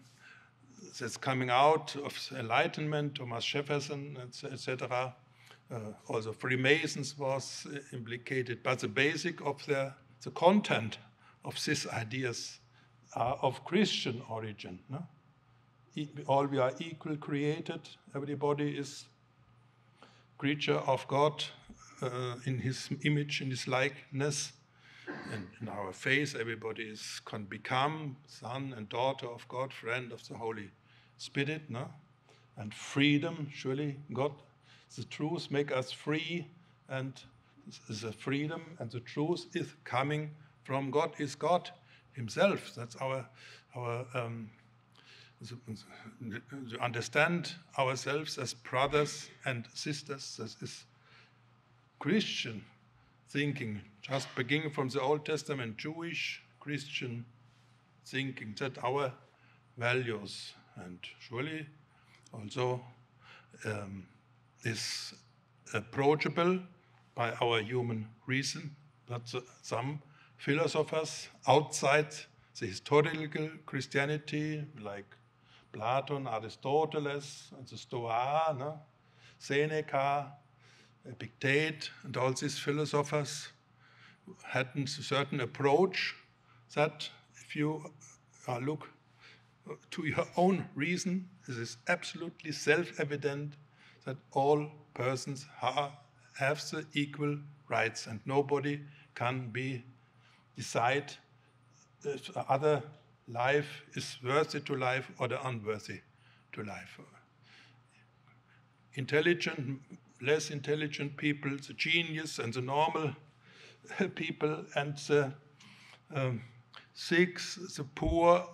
Speaker 2: that's coming out of Enlightenment, Thomas Jefferson, etc. Uh, also Freemasons was implicated, but the basic of the, the content of these ideas are of Christian origin. No? All we are equal created, everybody is creature of God uh, in his image, in his likeness. And in our faith, everybody is, can become son and daughter of God, friend of the Holy Spirit. No? And freedom, surely God, the truth make us free, and the freedom and the truth is coming from God, is God Himself. That's our, our um, to understand ourselves as brothers and sisters. This is Christian thinking, just beginning from the Old Testament, Jewish Christian thinking, that our values and surely also um, is approachable by our human reason, but some philosophers outside the historical Christianity, like Platon, Aristoteles, and the Stoa, no? Seneca, Epictet, and all these philosophers had a certain approach that if you uh, look to your own reason, it is absolutely self-evident that all persons ha have the equal rights and nobody can be decide if other life is worthy to life or the unworthy to life. Intelligent, less intelligent people, the genius and the normal people, and the um, sick, the poor,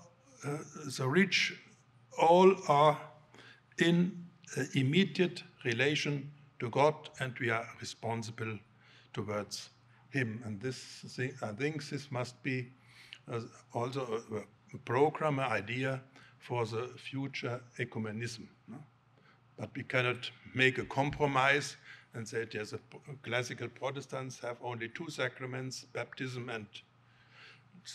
Speaker 2: uh, the rich, all are in immediate relation to God, and we are responsible towards Him. And this, I think, this must be uh, also a, program, an idea for the future ecumenism. No? But we cannot make a compromise and say there's a classical Protestants have only two sacraments, baptism and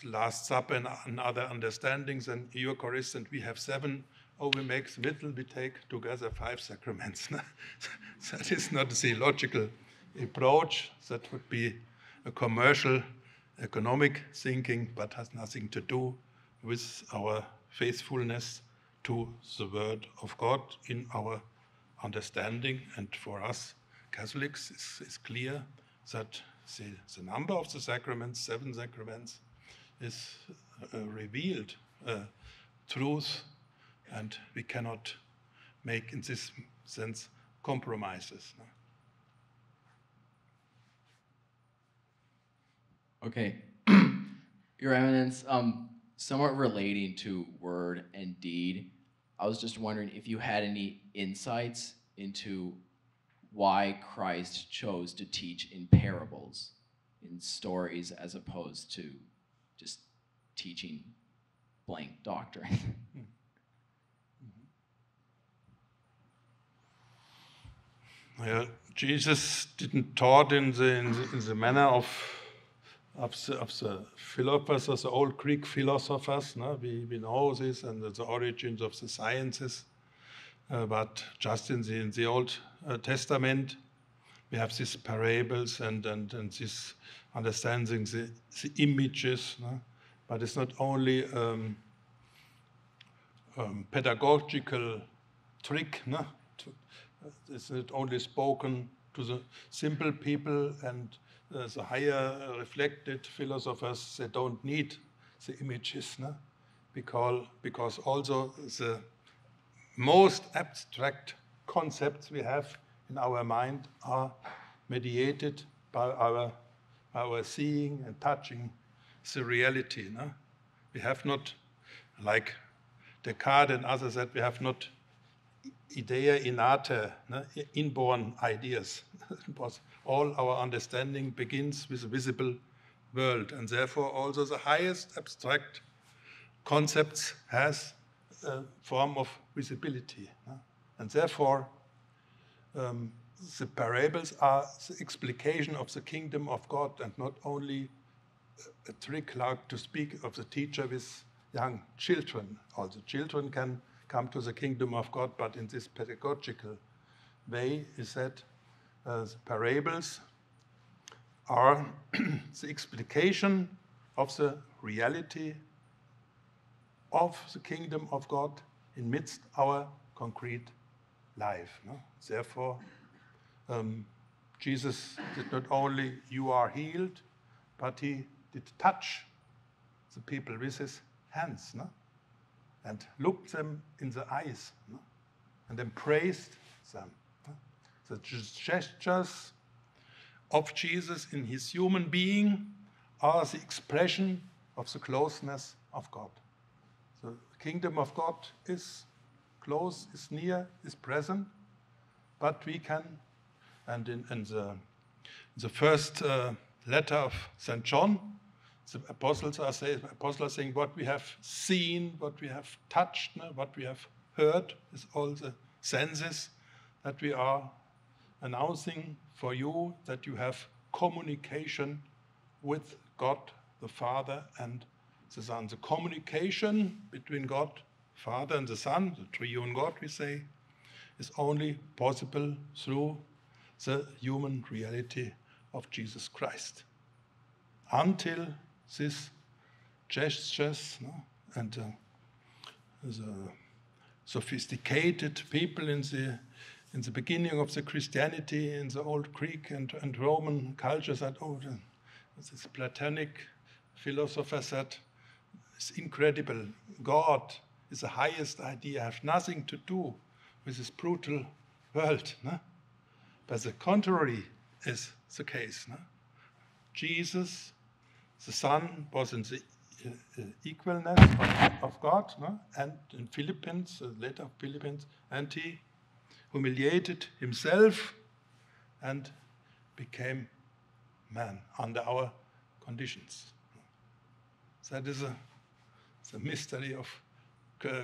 Speaker 2: Last Supper and other understandings, and Eucharist, and we have seven. Oh, we make little, we take together five sacraments. that is not a theological approach. That would be a commercial, economic thinking, but has nothing to do with our faithfulness to the Word of God in our understanding. And for us Catholics, it's, it's clear that the, the, number of the sacraments, seven sacraments, is uh, revealed uh, truth, and we cannot make, in this sense, compromises.
Speaker 4: Okay, Your Eminence, um, somewhat relating to word and deed, I was just wondering if you had any insights into why Christ chose to teach in parables, in stories, as opposed to just teaching blank doctrine.
Speaker 2: Yeah, Jesus didn't taught in the, in the, in the manner of of the, of the philosophers, the old Greek philosophers. No? We, we know this and the origins of the sciences. Uh, but just in the, in the Old uh, Testament, we have these parables and, and, and this understanding the, the images. No? But it's not only um, um, pedagogical trick. No? To, it's not only spoken to the simple people and uh, the higher reflected philosophers, they don't need the images. No? Because, because also the most abstract concepts we have in our mind are mediated by our, our seeing and touching the reality. No? We have not, like Descartes and others that we have not idea innate, inborn ideas. all our understanding begins with visible world, and therefore also the highest abstract concepts has a form of visibility. And therefore, um, the parables are the explication of the kingdom of God and not only a trick like to speak of the teacher with young children. Also, children can come to the kingdom of God, but in this pedagogical way, is that uh, parables are the explication of the reality of the kingdom of God in midst our concrete life. No? Therefore, um, Jesus did not only you are healed, but he did touch the people with his hands no? And looked them in the eyes and then praised them. The gestures of Jesus in his human being are the expression of the closeness of God. The kingdom of God is close, is near, is present, but we can, and in, in the, the first uh, letter of St. John, the apostles are, say, apostles are saying what we have seen, what we have touched, what we have heard is all the senses that we are announcing for you that you have communication with God the Father and the Son. The communication between God, Father, and the Son, the triune God, we say, is only possible through the human reality of Jesus Christ. Until these gestures no, and uh, the sophisticated people in the in the beginning of the Christianity in the old Greek and, and Roman culture said, oh, this Platonic philosopher said, it's incredible. God is the highest idea, have nothing to do with this brutal world. No? But the contrary is the case. No? Jesus, the Son, was in the uh, equalness of, of God, no? and in Philippians, the letter of Philippians, and he humiliated himself and became man under our conditions. That is a, a mystery of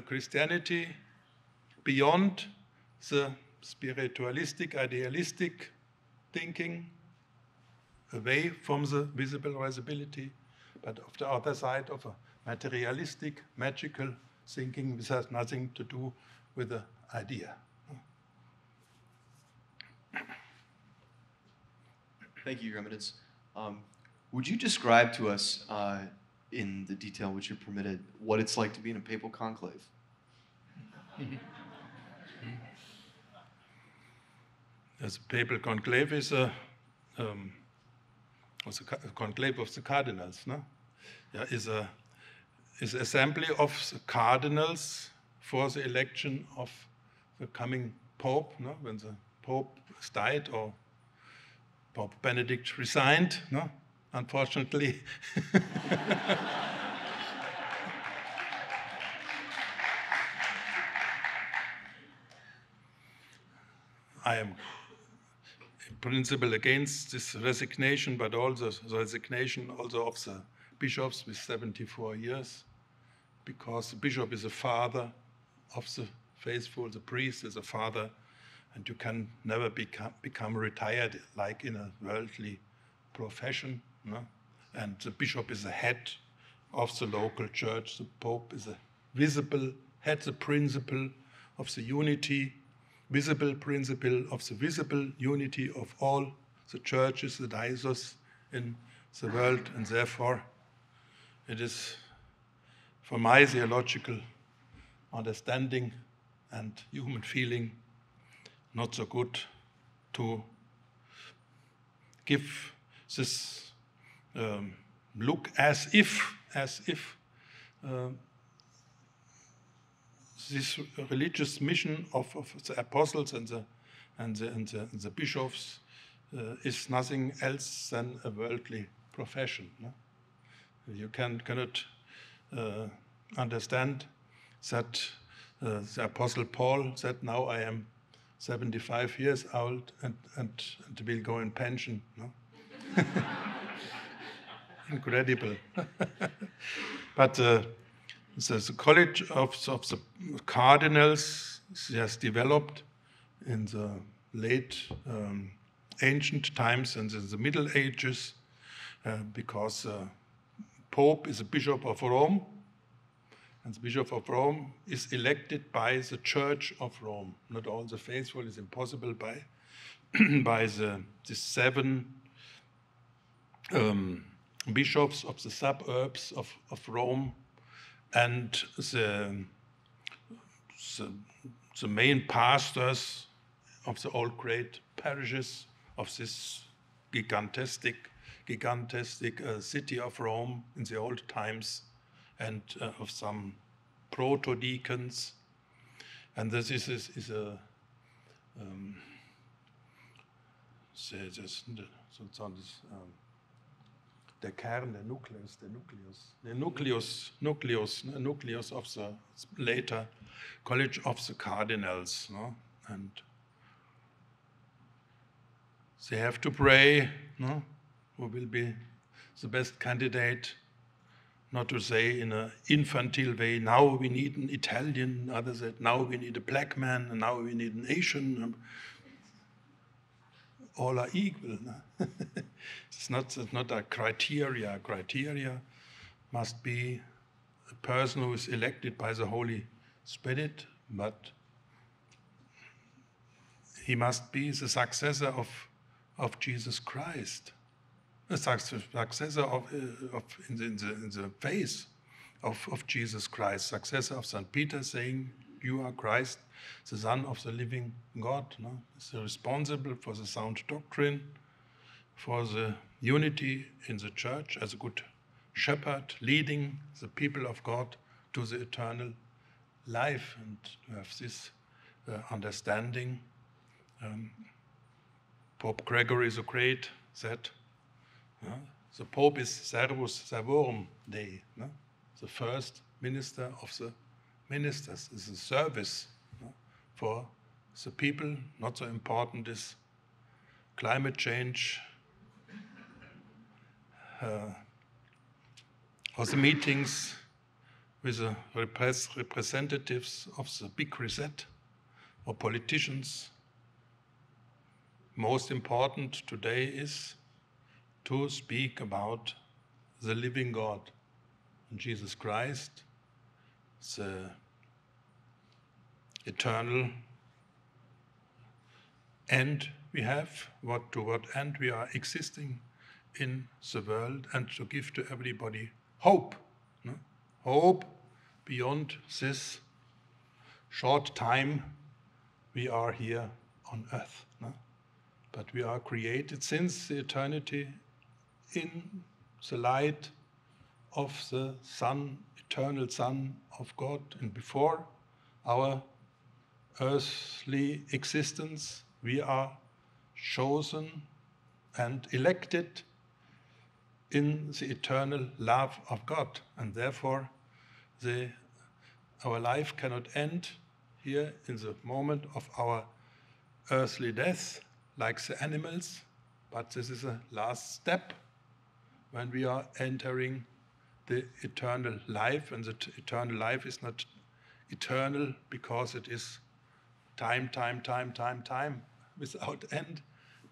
Speaker 2: Christianity beyond the spiritualistic, idealistic thinking, away from the visible visibility, but of the other side of a materialistic, magical thinking which has nothing to do with the idea.
Speaker 5: Thank you, Your Eminence. Um, would you describe to us, uh, in the detail which you're permitted, what it's like to be in a papal conclave?
Speaker 2: As a papal conclave is a, um, was a conclave of the cardinals, no? Yeah, is a is assembly of the cardinals for the election of the coming pope, no? When the pope died or Pope Benedict resigned, no? Unfortunately. I am principle against this resignation, but also the resignation also of the bishops with 74 years, because the bishop is a father of the faithful, the priest is a father and you can never become, become retired like in a worldly profession. No? And the bishop is the head of the local church, the pope is a visible head, the principle of the unity visible principle of the visible unity of all the churches, the dioceses in the world, and therefore it is, for my theological understanding and human feeling, not so good to give this um, look as if, as if uh, this religious mission of, of, the apostles and the, and the, and the, and the bishops uh, is nothing else than a worldly profession. No? You can, cannot uh, understand that uh, the Apostle Paul said, Now I am 75 years old and, and, and will go in pension. No? Incredible. but uh, the, the, College of, of the Cardinals has developed in the late um, ancient times and in the Middle Ages uh, because uh, Pope is a Bishop of Rome and the Bishop of Rome is elected by the Church of Rome. Not all the faithful is impossible by, by the, the seven um, bishops of the suburbs of, of Rome and the, the, the main pastors of the old great parishes of this gigantistic, gigantistic uh, city of Rome in the old times and uh, of some proto deacons. And this is, is, is a um, sozusagen um, der Kern, der Nucleus, der Nucleus, the Nucleus, Nucleus, ne, Nucleus of the later College of the Cardinals, no? and they have to pray, no? who will be the best candidate not to say in an infantile way, now we need an Italian, others said, now we need a black man, and now we need an Asian. All are equal. it's, not, it's not a criteria. Criteria must be a person who is elected by the Holy Spirit, but he must be the successor of, of Jesus Christ a successor of, uh, of in, the, in, the, in the faith of, of Jesus Christ, successor of St. Peter saying, You are Christ, the Son of the living God. No? He's responsible for the sound doctrine, for the unity in the church as a good shepherd, leading the people of God to the eternal life. And to have this uh, understanding, um, Pope Gregory the Great said, the Pope is Servus Servorum Dei, no? the first minister of the ministers. is a service? For the people. Not so important is climate change, uh, or the meetings with the representatives of the big reset or politicians. Most important today is to speak about the living God, Jesus Christ, the eternal end we have, what to what end we are existing in the world, and to give to everybody hope. No? Hope beyond this short time we are here on earth. No? But we are created since the eternity in the light of the Son, eternal Son of God, and before our earthly existence, we are chosen and elected in the eternal love of God, and therefore the, our life cannot end here in the moment of our earthly death, like the animals, but this is a last step when we are entering the eternal life, and the eternal life is not eternal because it is time, time, time, time, time without end,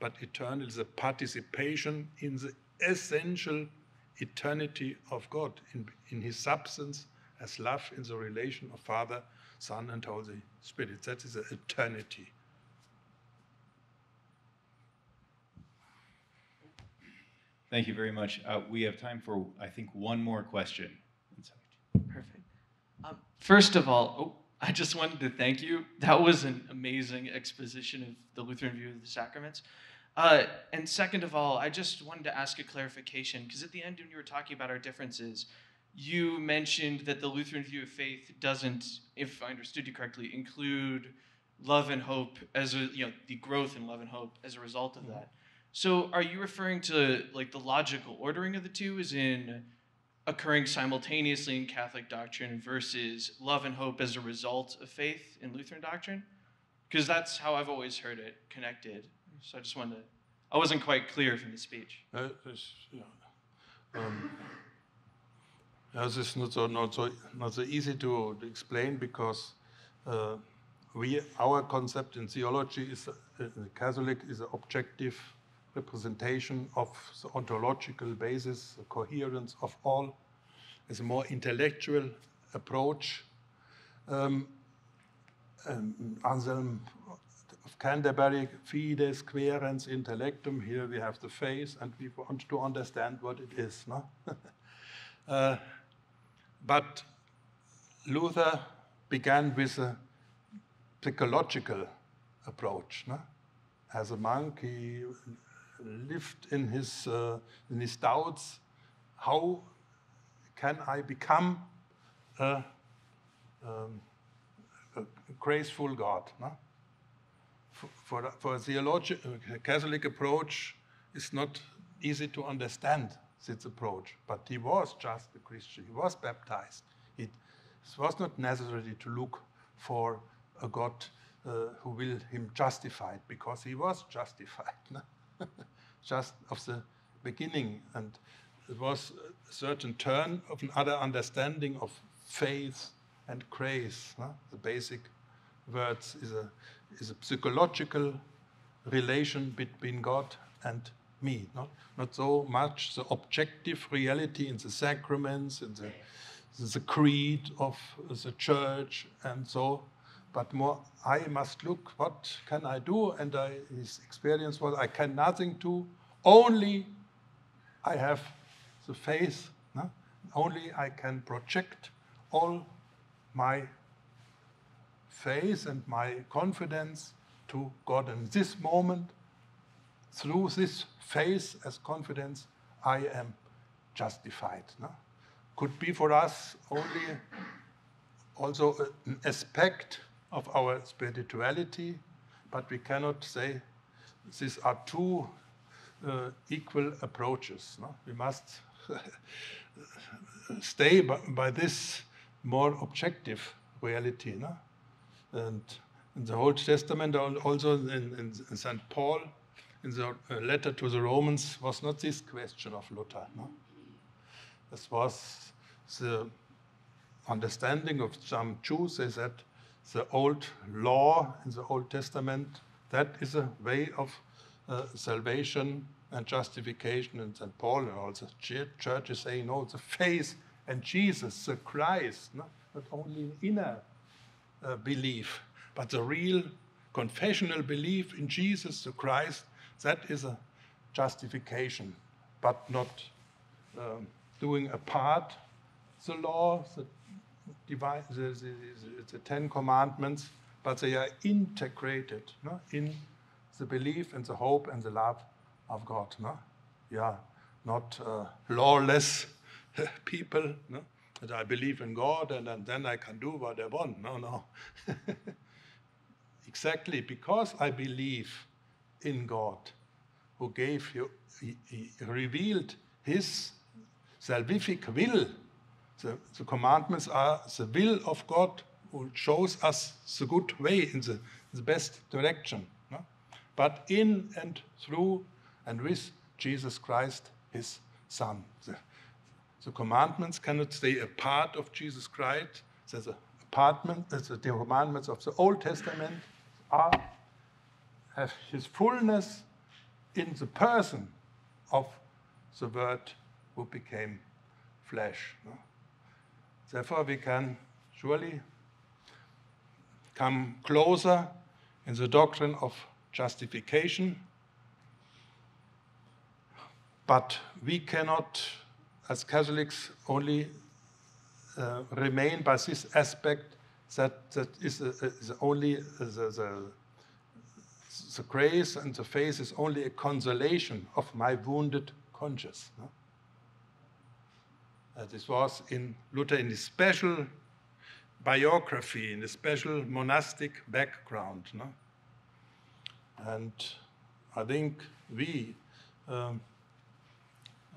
Speaker 2: but eternal is a participation in the essential eternity of God, in, in His substance as love in the relation of Father, Son, and Holy Spirit. That is the eternity.
Speaker 1: Thank you very much. Uh, we have time for, I think, one more question.
Speaker 6: Perfect. Um, first of all, oh. I just wanted to thank you. That was an amazing exposition of the Lutheran view of the sacraments. Uh, and second of all, I just wanted to ask a clarification because at the end, when you were talking about our differences, you mentioned that the Lutheran view of faith doesn't, if I understood you correctly, include love and hope as a you know the growth in love and hope as a result of that. So, are you referring to like the logical ordering of the two, as in occurring simultaneously in Catholic doctrine versus love and hope as a result of faith in Lutheran doctrine? Because that's how I've always heard it connected. So I just wanted to, I wasn't quite clear from the speech.
Speaker 2: Uh, yeah. Um, this is not so, not so, not so easy to, explain because uh, we, our concept in theology is, uh, Catholic is objective representation of the ontological basis, the coherence of all, is a more intellectual approach. Um, um, Anselm of Canterbury, fides quaerens intellectum, here we have the faith and we want to understand what it is. No? uh, but Luther began with a psychological approach. No? As a monk, he lived in his, uh, in his doubts. How can I become a, um, a graceful God? No? For, for, a theologi- Catholic approach, it's not easy to understand this approach, but he was just a Christian. He was baptized. It was not necessary to look for a God uh, who will him justified because he was justified. No? just of the beginning. And it was a certain turn of another understanding of faith and grace. The basic words is a, is a psychological relation between God and me. Not, not so much the objective reality in the sacraments, in the, the creed of the church, and so but more I must look, what can I do? And I, his experience was I can nothing do, only I have the faith, no? only I can project all my faith and my confidence to God. And this moment, through this faith as confidence, I am justified. No? Could be for us only also an aspect of our spirituality, but we cannot say these are two uh, equal approaches. No? We must stay by, by, this more objective reality. No? And in the Old Testament, also in, in, St. Paul, in the uh, letter to the Romans, was not this question of Luther. No? This was the understanding of some Jews. They said the old law in the Old Testament, that is a way of uh, salvation and justification. And St. Paul and the church is saying, no, the faith and Jesus, the Christ, no? not only inner uh, belief, but the real confessional belief in Jesus, the Christ, that is a justification, but not um, doing apart the law, the divine, the, the, the, Ten Commandments, but they are integrated no? in the belief and the hope and the love of God. No? Yeah, not uh, lawless people. No? That I believe in God and, and then I can do what I want. No, no. exactly because I believe in God, who gave you, he, he revealed His salvific will the, the commandments are the will of God who shows us the good way in the, the best direction. No? But in and through and with Jesus Christ, his Son. The, the commandments cannot stay a part of Jesus Christ. Apartment, the commandments of the Old Testament are have his fullness in the person of the Word who became flesh. No? Therefore, we can surely come closer in the doctrine of justification but we cannot, as Catholics, only uh, remain by this aspect that, that is, uh, is only the, the, the grace and the faith is only a consolation of my wounded conscience. No? Uh, this was in Luther in his special biography, in a special monastic background. No? And I think we um,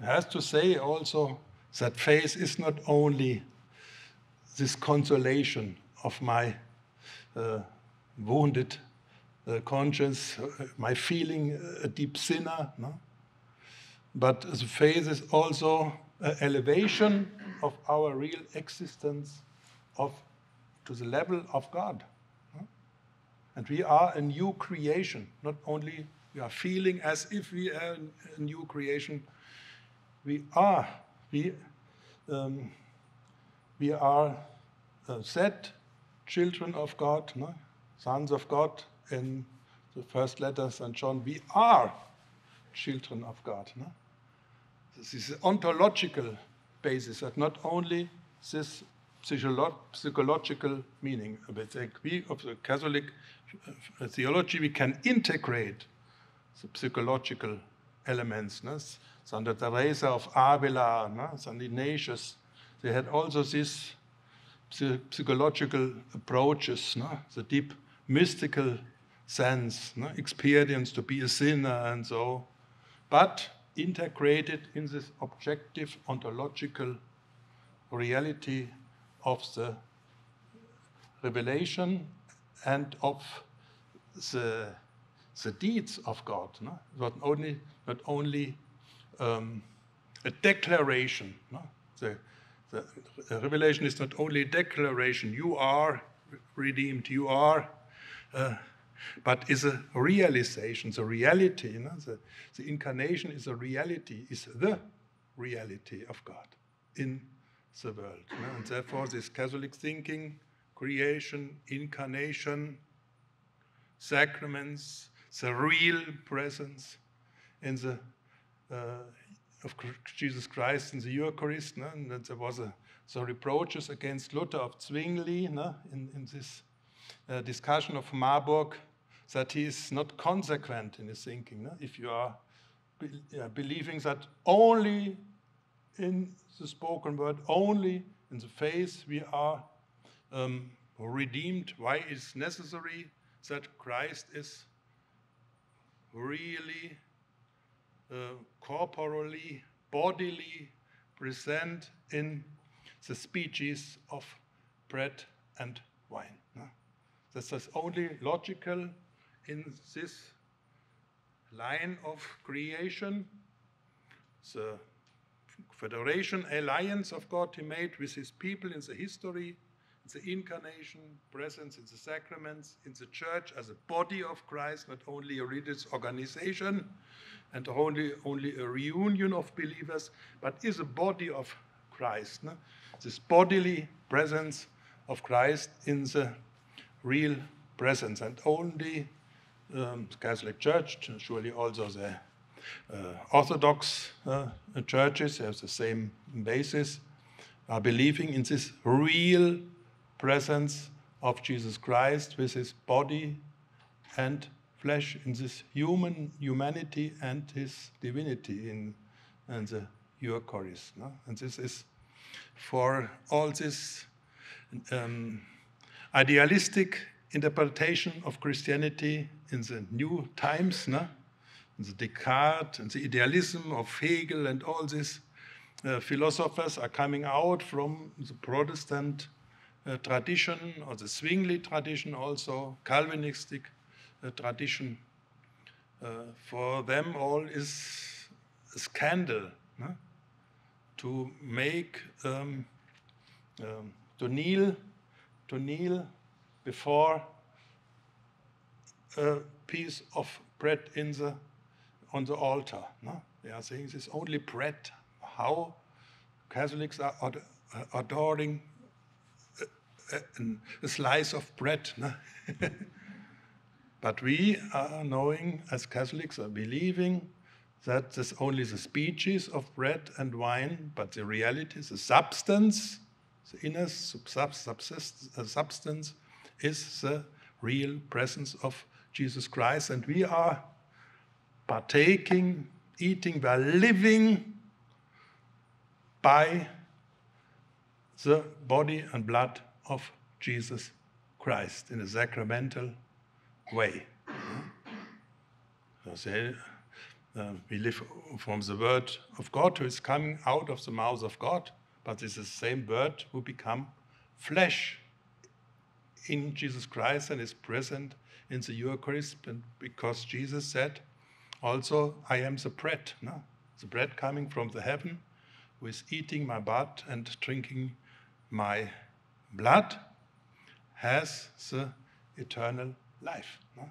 Speaker 2: have to say also that faith is not only this consolation of my uh, wounded uh, conscience, uh, my feeling a deep sinner, no? but the faith is also an elevation of our real existence of, to the level of God. And we are a new creation, not only we are feeling as if we are a new creation, we are, we, um, we are uh, set children of God, no? sons of God in the first letter, St. John, we are children of God. No? This is ontological basis, that not only this psycholo psychological meaning, but we of the Catholic uh, theology, we can integrate the psychological elements. No? Santa Teresa of Avila, no? St. Ignatius, they had also these psychological approaches, no? the deep mystical sense, no? experience to be a sinner and so, but integrated in this objective ontological reality of the revelation and of the, the deeds of God. No? Not only, not only um, a declaration. No? The, the, revelation is not only a declaration, you are redeemed, you are, uh, but is a realization, the reality. You know? the, the incarnation is a reality, is the reality of God in the world. You know? And therefore, this Catholic thinking, creation, incarnation, sacraments, the real presence in the uh, of Jesus Christ in the Eucharist. No? And there was a, the reproaches against Luther of Zwingli no? in, in this uh, discussion of Marburg that he is not consequent in his thinking. No? If you are be, believing that only in the spoken word, only in the faith, we are um, redeemed, why is necessary that Christ is really uh, corporally, bodily present in the species of bread and wine. This is only logical in this line of creation. The federation, alliance of God he made with his people in the history, in the incarnation, presence in the sacraments, in the church as a body of Christ, not only a religious organization, and only, only a reunion of believers, but is a body of Christ. No? This bodily presence of Christ in the real presence, and only um, Catholic Church, surely also the uh, Orthodox uh, churches have the same basis, are believing in this real presence of Jesus Christ with his body and flesh in this human humanity and his divinity in, in the Eucharist. No? And this is for all this um, idealistic interpretation of Christianity in the new times, no? the Descartes and the idealism of Hegel and all these uh, philosophers are coming out from the Protestant uh, tradition or the Zwingli tradition also, Calvinistic uh, tradition. Uh, for them all is a scandal no? to make, um, um, to kneel, to kneel before a piece of bread in the, on the altar. No? They are saying this is only bread. How Catholics are ad uh, adoring a, a, slice of bread. No? but we are knowing, as Catholics, are believing that is only the species of bread and wine, but the reality, is the substance, the inner uh, substance, is the real presence of Jesus Christ. And we are partaking, eating, we are living by the body and blood of Jesus Christ in a sacramental way. Uh, we live from the word of God who is coming out of the mouth of God, but it's the same word who become flesh in Jesus Christ and is present in the Eucharist, and because Jesus said, also, I am the bread, no? the bread coming from the heaven, who is eating my blood and drinking my blood, has the eternal life. No?